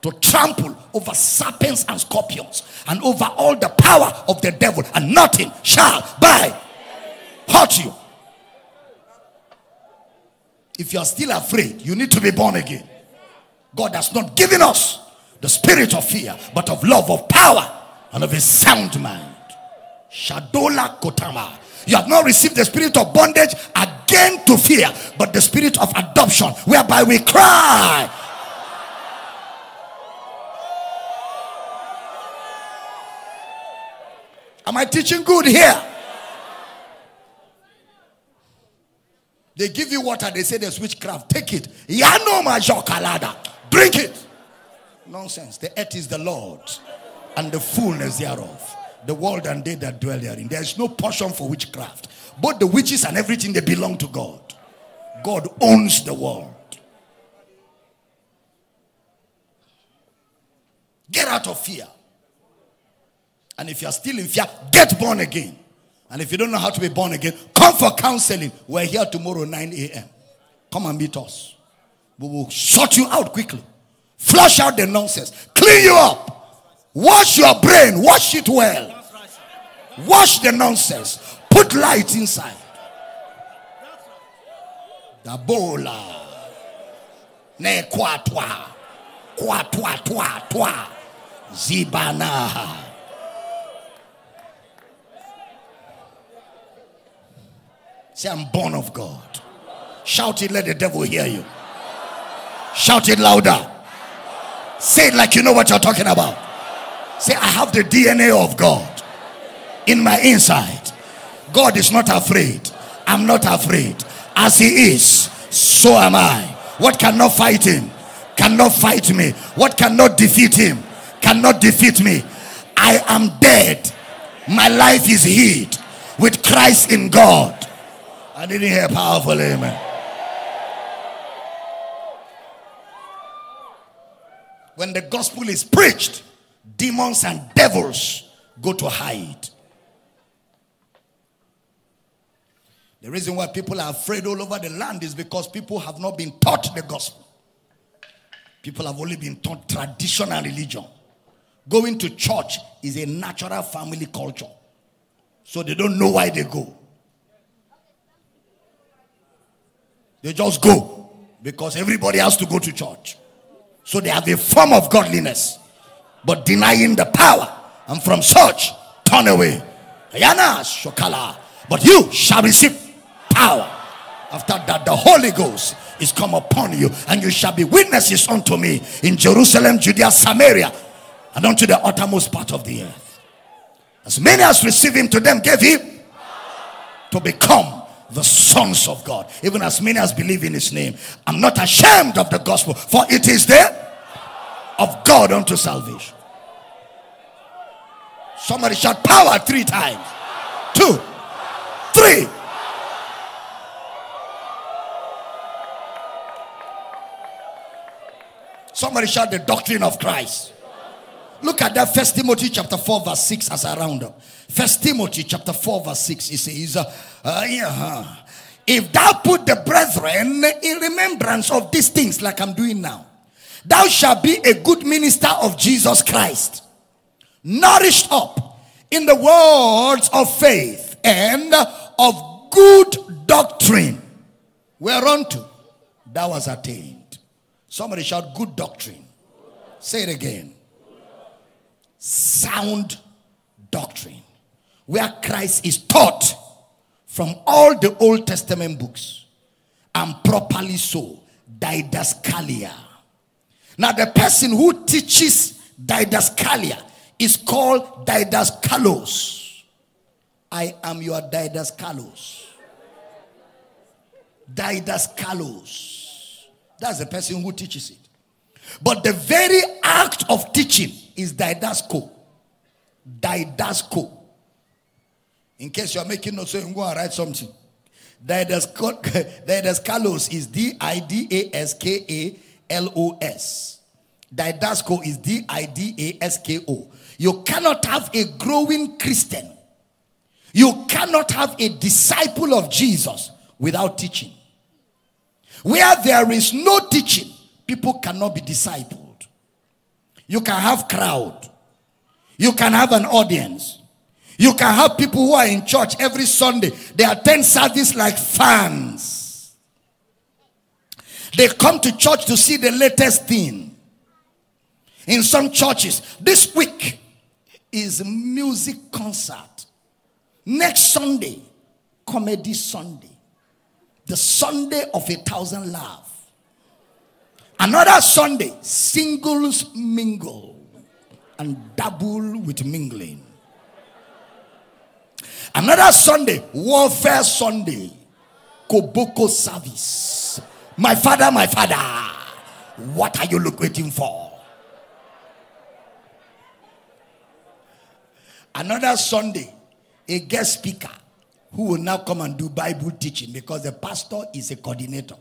to trample over serpents and scorpions and over all the power of the devil, and nothing shall by hurt you. If you are still afraid, you need to be born again. God has not given us the spirit of fear, but of love, of power, and of a sound mind. Shadola Kotama. You have not received the spirit of bondage again to fear, but the spirit of adoption, whereby we cry. Am I teaching good here? They give you water, they say there's witchcraft. Take it. Yano majokalada. Drink it. Nonsense. The earth is the Lord's and the fullness thereof. The world and they that dwell therein. There is no portion for witchcraft. Both the witches and everything they belong to God. God owns the world. Get out of fear. And if you are still in fear, get born again. And if you don't know how to be born again, come for counseling. We're here tomorrow, 9 a.m. Come and meet us. We will sort you out quickly. Flush out the nonsense. Clean you up. Wash your brain. Wash it well. Wash the nonsense. Put light inside. The bola. Ne kwatwa. Kwatwa twa twa. Zibana. Say, I'm born of God. Shout it, let the devil hear you. Shout it louder. Say it like you know what you're talking about. Say, I have the DNA of God in my inside. God is not afraid. I'm not afraid. As He is, so am I. What cannot fight Him? Cannot fight me. What cannot defeat Him? Cannot defeat me. I am dead. My life is hid with Christ in God. I didn't hear powerful amen. When the gospel is preached, demons and devils go to hide. The reason why people are afraid all over the land is because people have not been taught the gospel. People have only been taught traditional religion. Going to church is a natural family culture. So they don't know why they go. They just go because everybody has to go to church. So they have a form of godliness, but denying the power. And from such, turn away. But you shall receive power. After that, the Holy Ghost is come upon you, and you shall be witnesses unto me in Jerusalem, Judea, Samaria, and unto the uttermost part of the earth. As many as receive him to them gave him to become the sons of God, even as many as believe in his name. I'm not ashamed of the gospel, for it is there of God unto salvation. Somebody shout power three times. Two, three. Somebody shout the doctrine of Christ. Look at that First Timothy chapter 4 verse 6 as I round up. First Timothy chapter 4 verse 6 He says, uh, uh, yeah, if thou put the brethren in remembrance of these things like I'm doing now, thou shalt be a good minister of Jesus Christ, nourished up in the words of faith and of good doctrine, whereunto thou hast attained. Somebody shout, good doctrine. Say it again. Sound doctrine. Where Christ is taught from all the Old Testament books and properly so. Didascalia. Now, the person who teaches didascalia is called didaskalos. I am your didaskalos. Didaskalos. That's the person who teaches it. But the very act of teaching is didasko. Didasko. In case you are making notes, so you go and write something. Didaskalos is D I D A S K A L O S. Didasko is D I D A S K O. You cannot have a growing Christian. You cannot have a disciple of Jesus without teaching. Where there is no teaching, people cannot be discipled. You can have crowd. You can have an audience. You can have people who are in church every Sunday. They attend service like fans. They come to church to see the latest thing. In some churches, this week is music concert. Next Sunday, comedy Sunday the Sunday of a thousand love. Another Sunday, singles mingle and double with mingling. Another Sunday, warfare Sunday, Koboko service. My father, my father, what are you looking for? Another Sunday, a guest speaker who will now come and do Bible teaching because the pastor is a coordinator.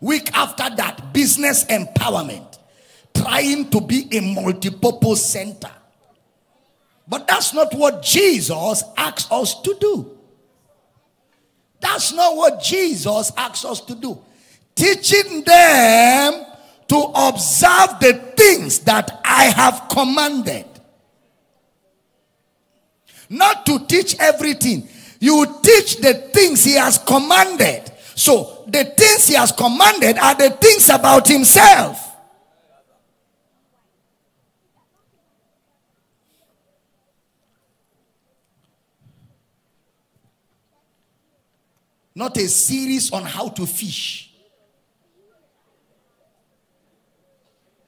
Week after that, business empowerment, trying to be a multi-purpose center. But that's not what Jesus asks us to do. That's not what Jesus asks us to do. Teaching them to observe the things that I have commanded. Not to teach everything. You teach the things he has commanded. So the things he has commanded are the things about himself. Not a series on how to fish.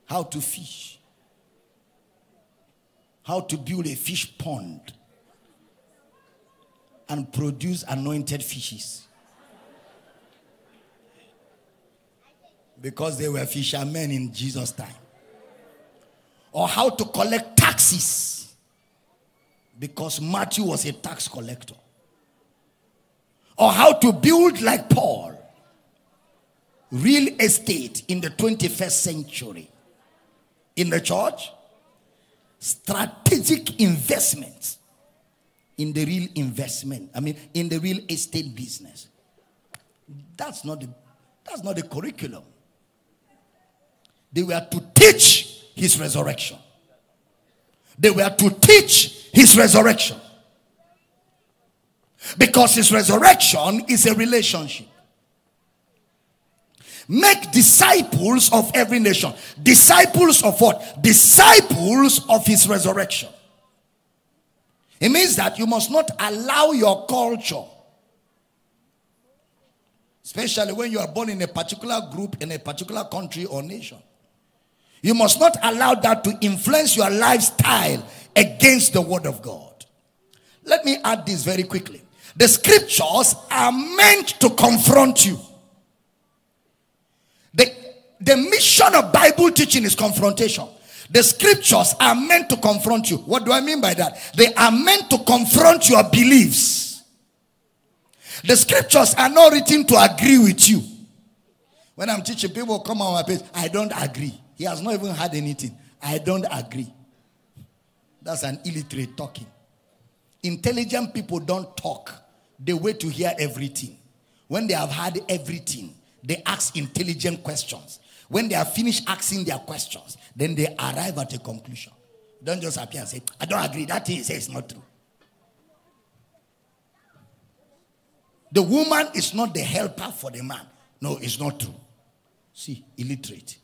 How to fish. How to build a fish pond and produce anointed fishes. Because they were fishermen in Jesus' time. Or how to collect taxes. Because Matthew was a tax collector. Or how to build like Paul. real estate in the 21st century in the church, strategic investments in the real investment, I mean, in the real estate business. That's not the, that's not the curriculum. They were to teach his resurrection. They were to teach his resurrection. Because his resurrection is a relationship. Make disciples of every nation. Disciples of what? Disciples of his resurrection. It means that you must not allow your culture, especially when you are born in a particular group, in a particular country or nation. You must not allow that to influence your lifestyle against the word of God. Let me add this very quickly. The scriptures are meant to confront you. The, the mission of Bible teaching is confrontation. The scriptures are meant to confront you. What do I mean by that? They are meant to confront your beliefs. The scriptures are not written to agree with you. When I'm teaching, people come on my page, I don't agree. He has not even had anything. I don't agree. That's an illiterate talking. Intelligent people don't talk, they wait to hear everything. When they have had everything, they ask intelligent questions. When they are finished asking their questions, then they arrive at a conclusion. Don't just appear and say, I don't agree. That thing he says is not true. The woman is not the helper for the man. No, it's not true. See, illiterate.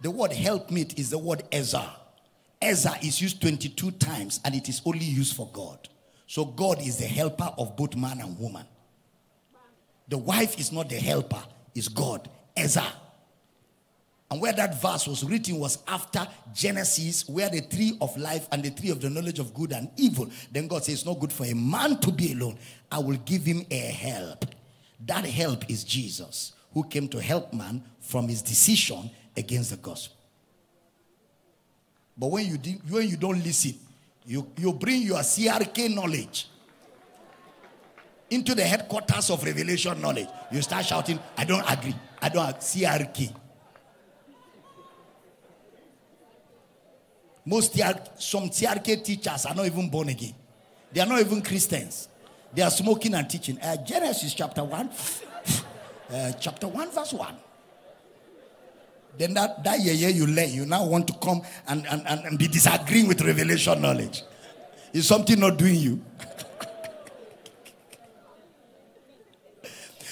The word helpmeet is the word Ezer. Ezer is used 22 times and it is only used for God. So God is the helper of both man and woman. The wife is not the helper, it's God. Ezer. And where that verse was written was after Genesis, where the tree of life and the tree of the knowledge of good and evil. Then God says, It's not good for a man to be alone. I will give him a help. That help is Jesus, who came to help man from his decision against the gospel. But when you, when you don't listen, you, you bring your CRK knowledge into the headquarters of revelation knowledge. You start shouting, I don't agree. I don't agree. CRK. Most TR, some CRK teachers are not even born again. They are not even Christians. They are smoking and teaching. Uh, Genesis chapter 1, uh, chapter 1, verse 1. Then that, that year, year you learn, you now want to come and, and, and, and be disagreeing with revelation knowledge. Is something not doing you?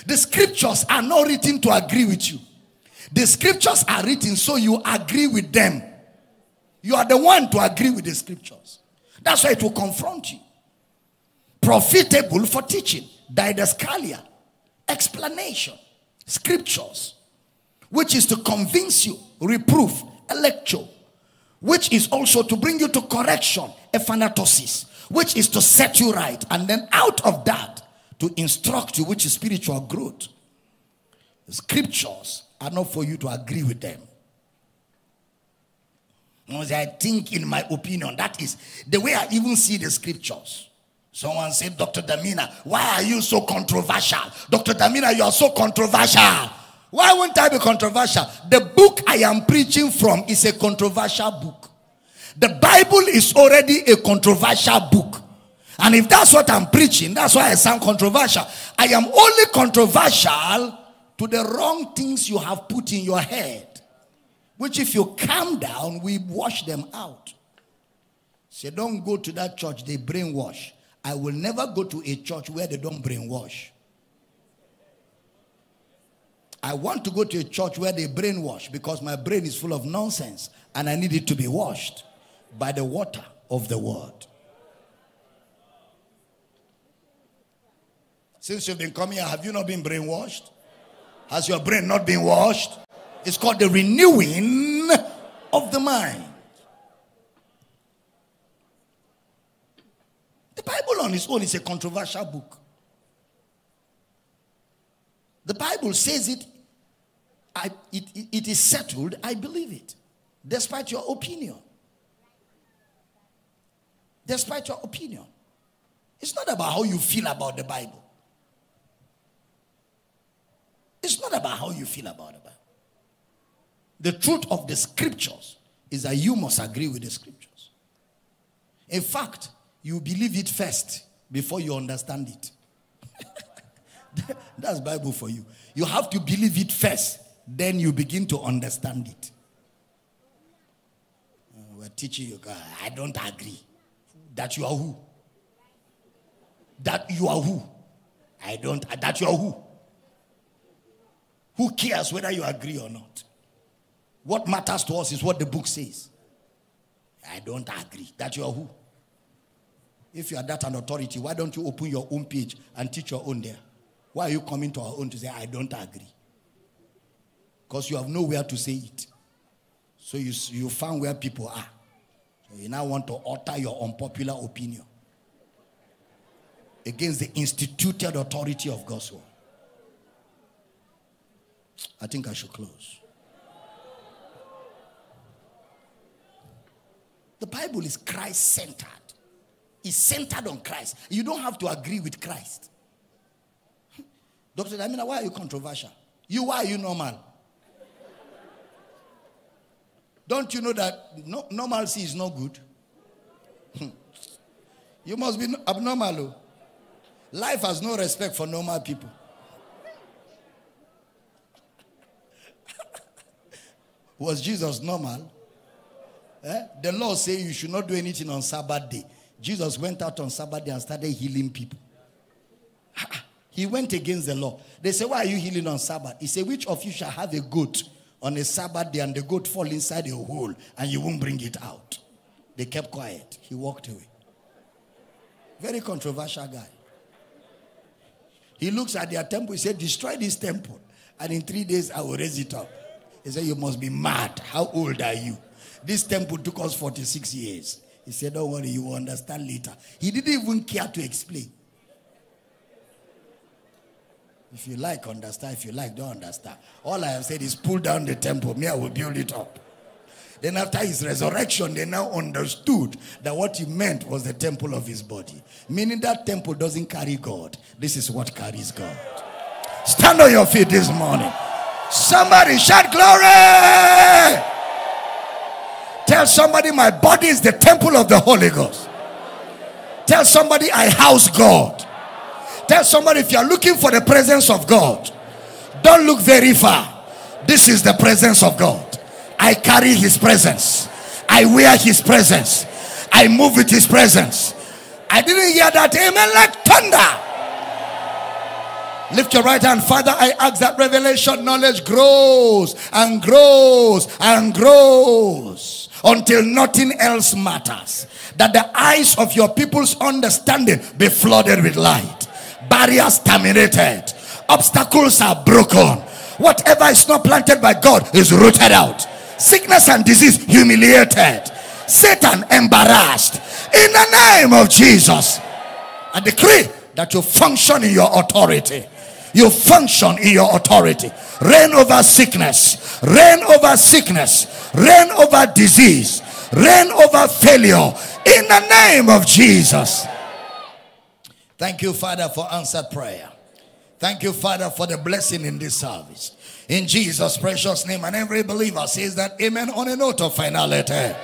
the scriptures are not written to agree with you. The scriptures are written so you agree with them. You are the one to agree with the scriptures. That's why it will confront you. Profitable for teaching, didascalia, explanation, scriptures which is to convince you, reproof, a lecture, which is also to bring you to correction, epanorthosis, which is to set you right, and then out of that, to instruct you, which is spiritual growth. The scriptures are not for you to agree with them. I think, in my opinion, that is the way I even see the scriptures. Someone said, Dr. Damina, why are you so controversial? Dr. Damina, you are so controversial. Why won't I be controversial? The book I am preaching from is a controversial book. The Bible is already a controversial book. And if that's what I'm preaching, that's why I sound controversial. I am only controversial to the wrong things you have put in your head. Which, if you calm down, we wash them out. Say, don't go to that church, they brainwash. I will never go to a church where they don't brainwash. I want to go to a church where they brainwash because my brain is full of nonsense and I need it to be washed by the water of the word. Since you've been coming here, have you not been brainwashed? Has your brain not been washed? It's called the renewing of the mind. The Bible on its own is a controversial book. The Bible says it I, it, it is settled, I believe it, despite your opinion. Despite your opinion. It's not about how you feel about the Bible. It's not about how you feel about the Bible. The truth of the scriptures is that you must agree with the scriptures. In fact, you believe it first before you understand it. That's Bible for you. You have to believe it first, then you begin to understand it. Uh, we're teaching you, I don't agree. That you are who? That you are who? I don't, that you are who? Who cares whether you agree or not? What matters to us is what the book says. I don't agree. That you are who? If you are that an authority, why don't you open your own page and teach your own there? Why are you coming to our own to say, I don't agree? Because you have nowhere to say it. So you, you found where people are. So you now want to alter your unpopular opinion against the instituted authority of God's word. I think I should close. The Bible is Christ centered. It's centered on Christ. You don't have to agree with Christ. Dr. Damina, why are you controversial? You, why are you normal? Don't you know that no, normalcy is not good? you must be abnormal. Oh. Life has no respect for normal people. Was Jesus normal? Eh? The law say you should not do anything on Sabbath day. Jesus went out on Sabbath day and started healing people. He went against the law. They say, Why are you healing on Sabbath? He said, Which of you shall have a goat on a Sabbath day and the goat fall inside a hole and you won't bring it out? They kept quiet. He walked away. Very controversial guy. He looks at their temple. He said, Destroy this temple. And in three days, I will raise it up. He said, You must be mad. How old are you? This temple took us 46 years. He said, Don't worry, you will understand later. He didn't even care to explain. If you like, understand. If you like, don't understand. All I have said is pull down the temple. Me, I will build it up. Then after his resurrection, they now understood that what he meant was the temple of his body. Meaning that temple doesn't carry God. This is what carries God. Stand on your feet this morning. Somebody shout glory. Tell somebody my body is the temple of the Holy Ghost. Tell somebody I house God. Tell somebody if you are looking for the presence of God, don't look very far. This is the presence of God. I carry his presence. I wear his presence. I move with his presence. I didn't hear that amen like thunder. Lift your right hand. Father, I ask that revelation knowledge grows and grows and grows until nothing else matters. That the eyes of your people's understanding be flooded with light. Barriers terminated. Obstacles are broken. Whatever is not planted by God is rooted out. Sickness and disease humiliated. Satan embarrassed. In the name of Jesus, I decree that you function in your authority. You function in your authority. Reign over sickness. Reign over sickness. Reign over disease. Reign over failure. In the name of Jesus. Thank you, Father, for answered prayer. Thank you, Father, for the blessing in this service. In Jesus' precious name. And every believer says that amen on a note of finality.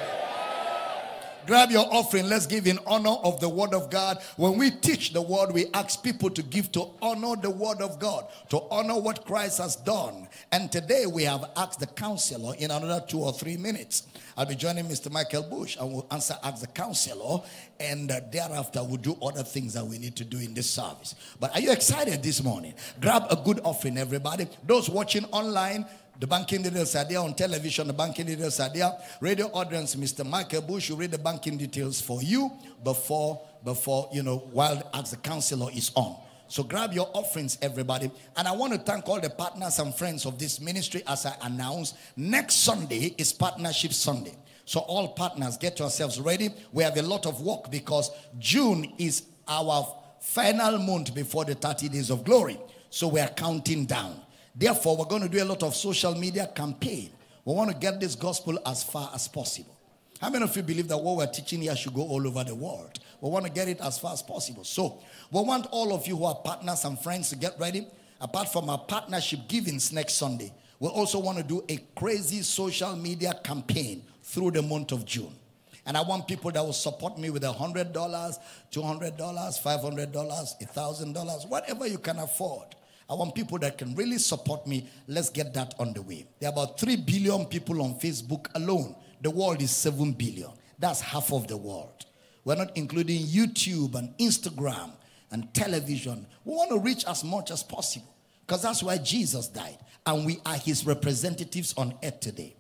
Grab your offering. Let's give in honor of the word of God. When we teach the word, we ask people to give to honor the word of God, to honor what Christ has done. And today we have asked the counselor in another two or three minutes. I'll be joining Mr. Michael Bush and we'll answer ask the counselor. And uh, thereafter, we'll do other things that we need to do in this service. But are you excited this morning? Grab a good offering, everybody. Those watching online, the banking details are there on television. The banking details are there. Radio audience, Mr. Michael Bush, you read the banking details for you before, before you know, while as the counselor is on. So grab your offerings, everybody. And I want to thank all the partners and friends of this ministry as I announced. Next Sunday is Partnership Sunday. So all partners, get yourselves ready. We have a lot of work because June is our final month before the 30 days of glory. So we are counting down. Therefore, we're going to do a lot of social media campaign. We want to get this gospel as far as possible. How many of you believe that what we're teaching here should go all over the world? We want to get it as far as possible. So, we want all of you who are partners and friends to get ready. apart from our partnership givings next Sunday, we also want to do a crazy social media campaign through the month of June. And I want people that will support me with $100, $200, $500, $1,000, whatever you can afford. I want people that can really support me. Let's get that on the way. There are about 3 billion people on Facebook alone. The world is 7 billion. That's half of the world. We're not including YouTube and Instagram and television. We want to reach as much as possible because that's why Jesus died. And we are his representatives on earth today.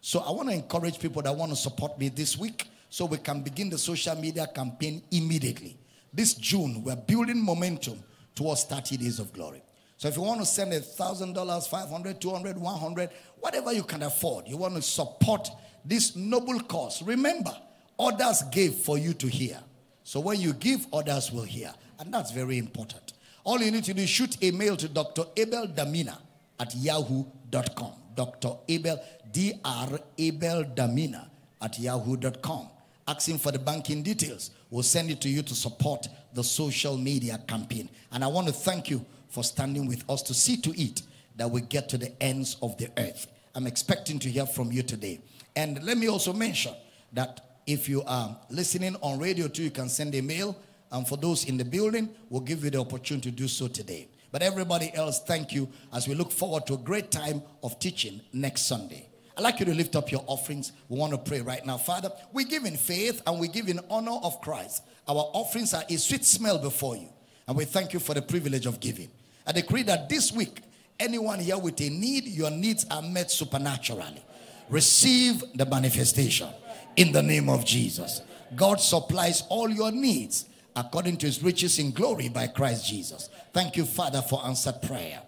So I want to encourage people that want to support me this week so we can begin the social media campaign immediately. This June, we're building momentum towards 30 days of glory. So if you want to send a thousand dollars, five hundred, two hundred, one hundred, whatever you can afford, you want to support this noble cause. Remember, others gave for you to hear. So when you give, others will hear. And that's very important. All you need to do is shoot a mail to Dr. Abel Damina at yahoo.com. Dr. Abel, D.R. Abel Damina at yahoo.com. Asking for the banking details. We'll send it to you to support the social media campaign. And I want to thank you for standing with us to see to it that we get to the ends of the earth. I'm expecting to hear from you today. And let me also mention that if you are listening on radio too, you can send a mail. And for those in the building, we'll give you the opportunity to do so today. But everybody else, thank you as we look forward to a great time of teaching next Sunday. I'd like you to lift up your offerings. We want to pray right now. Father, we give in faith and we give in honor of Christ. Our offerings are a sweet smell before you. And we thank you for the privilege of giving. I decree that this week, anyone here with a need, your needs are met supernaturally. Receive the manifestation in the name of Jesus. God supplies all your needs according to his riches in glory by Christ Jesus. Thank you, Father, for answered prayer.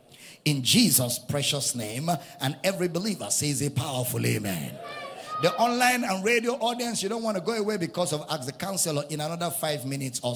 In Jesus' precious name, and every believer says a powerful amen. The online and radio audience, you don't want to go away because of Ask the Counselor in another five minutes or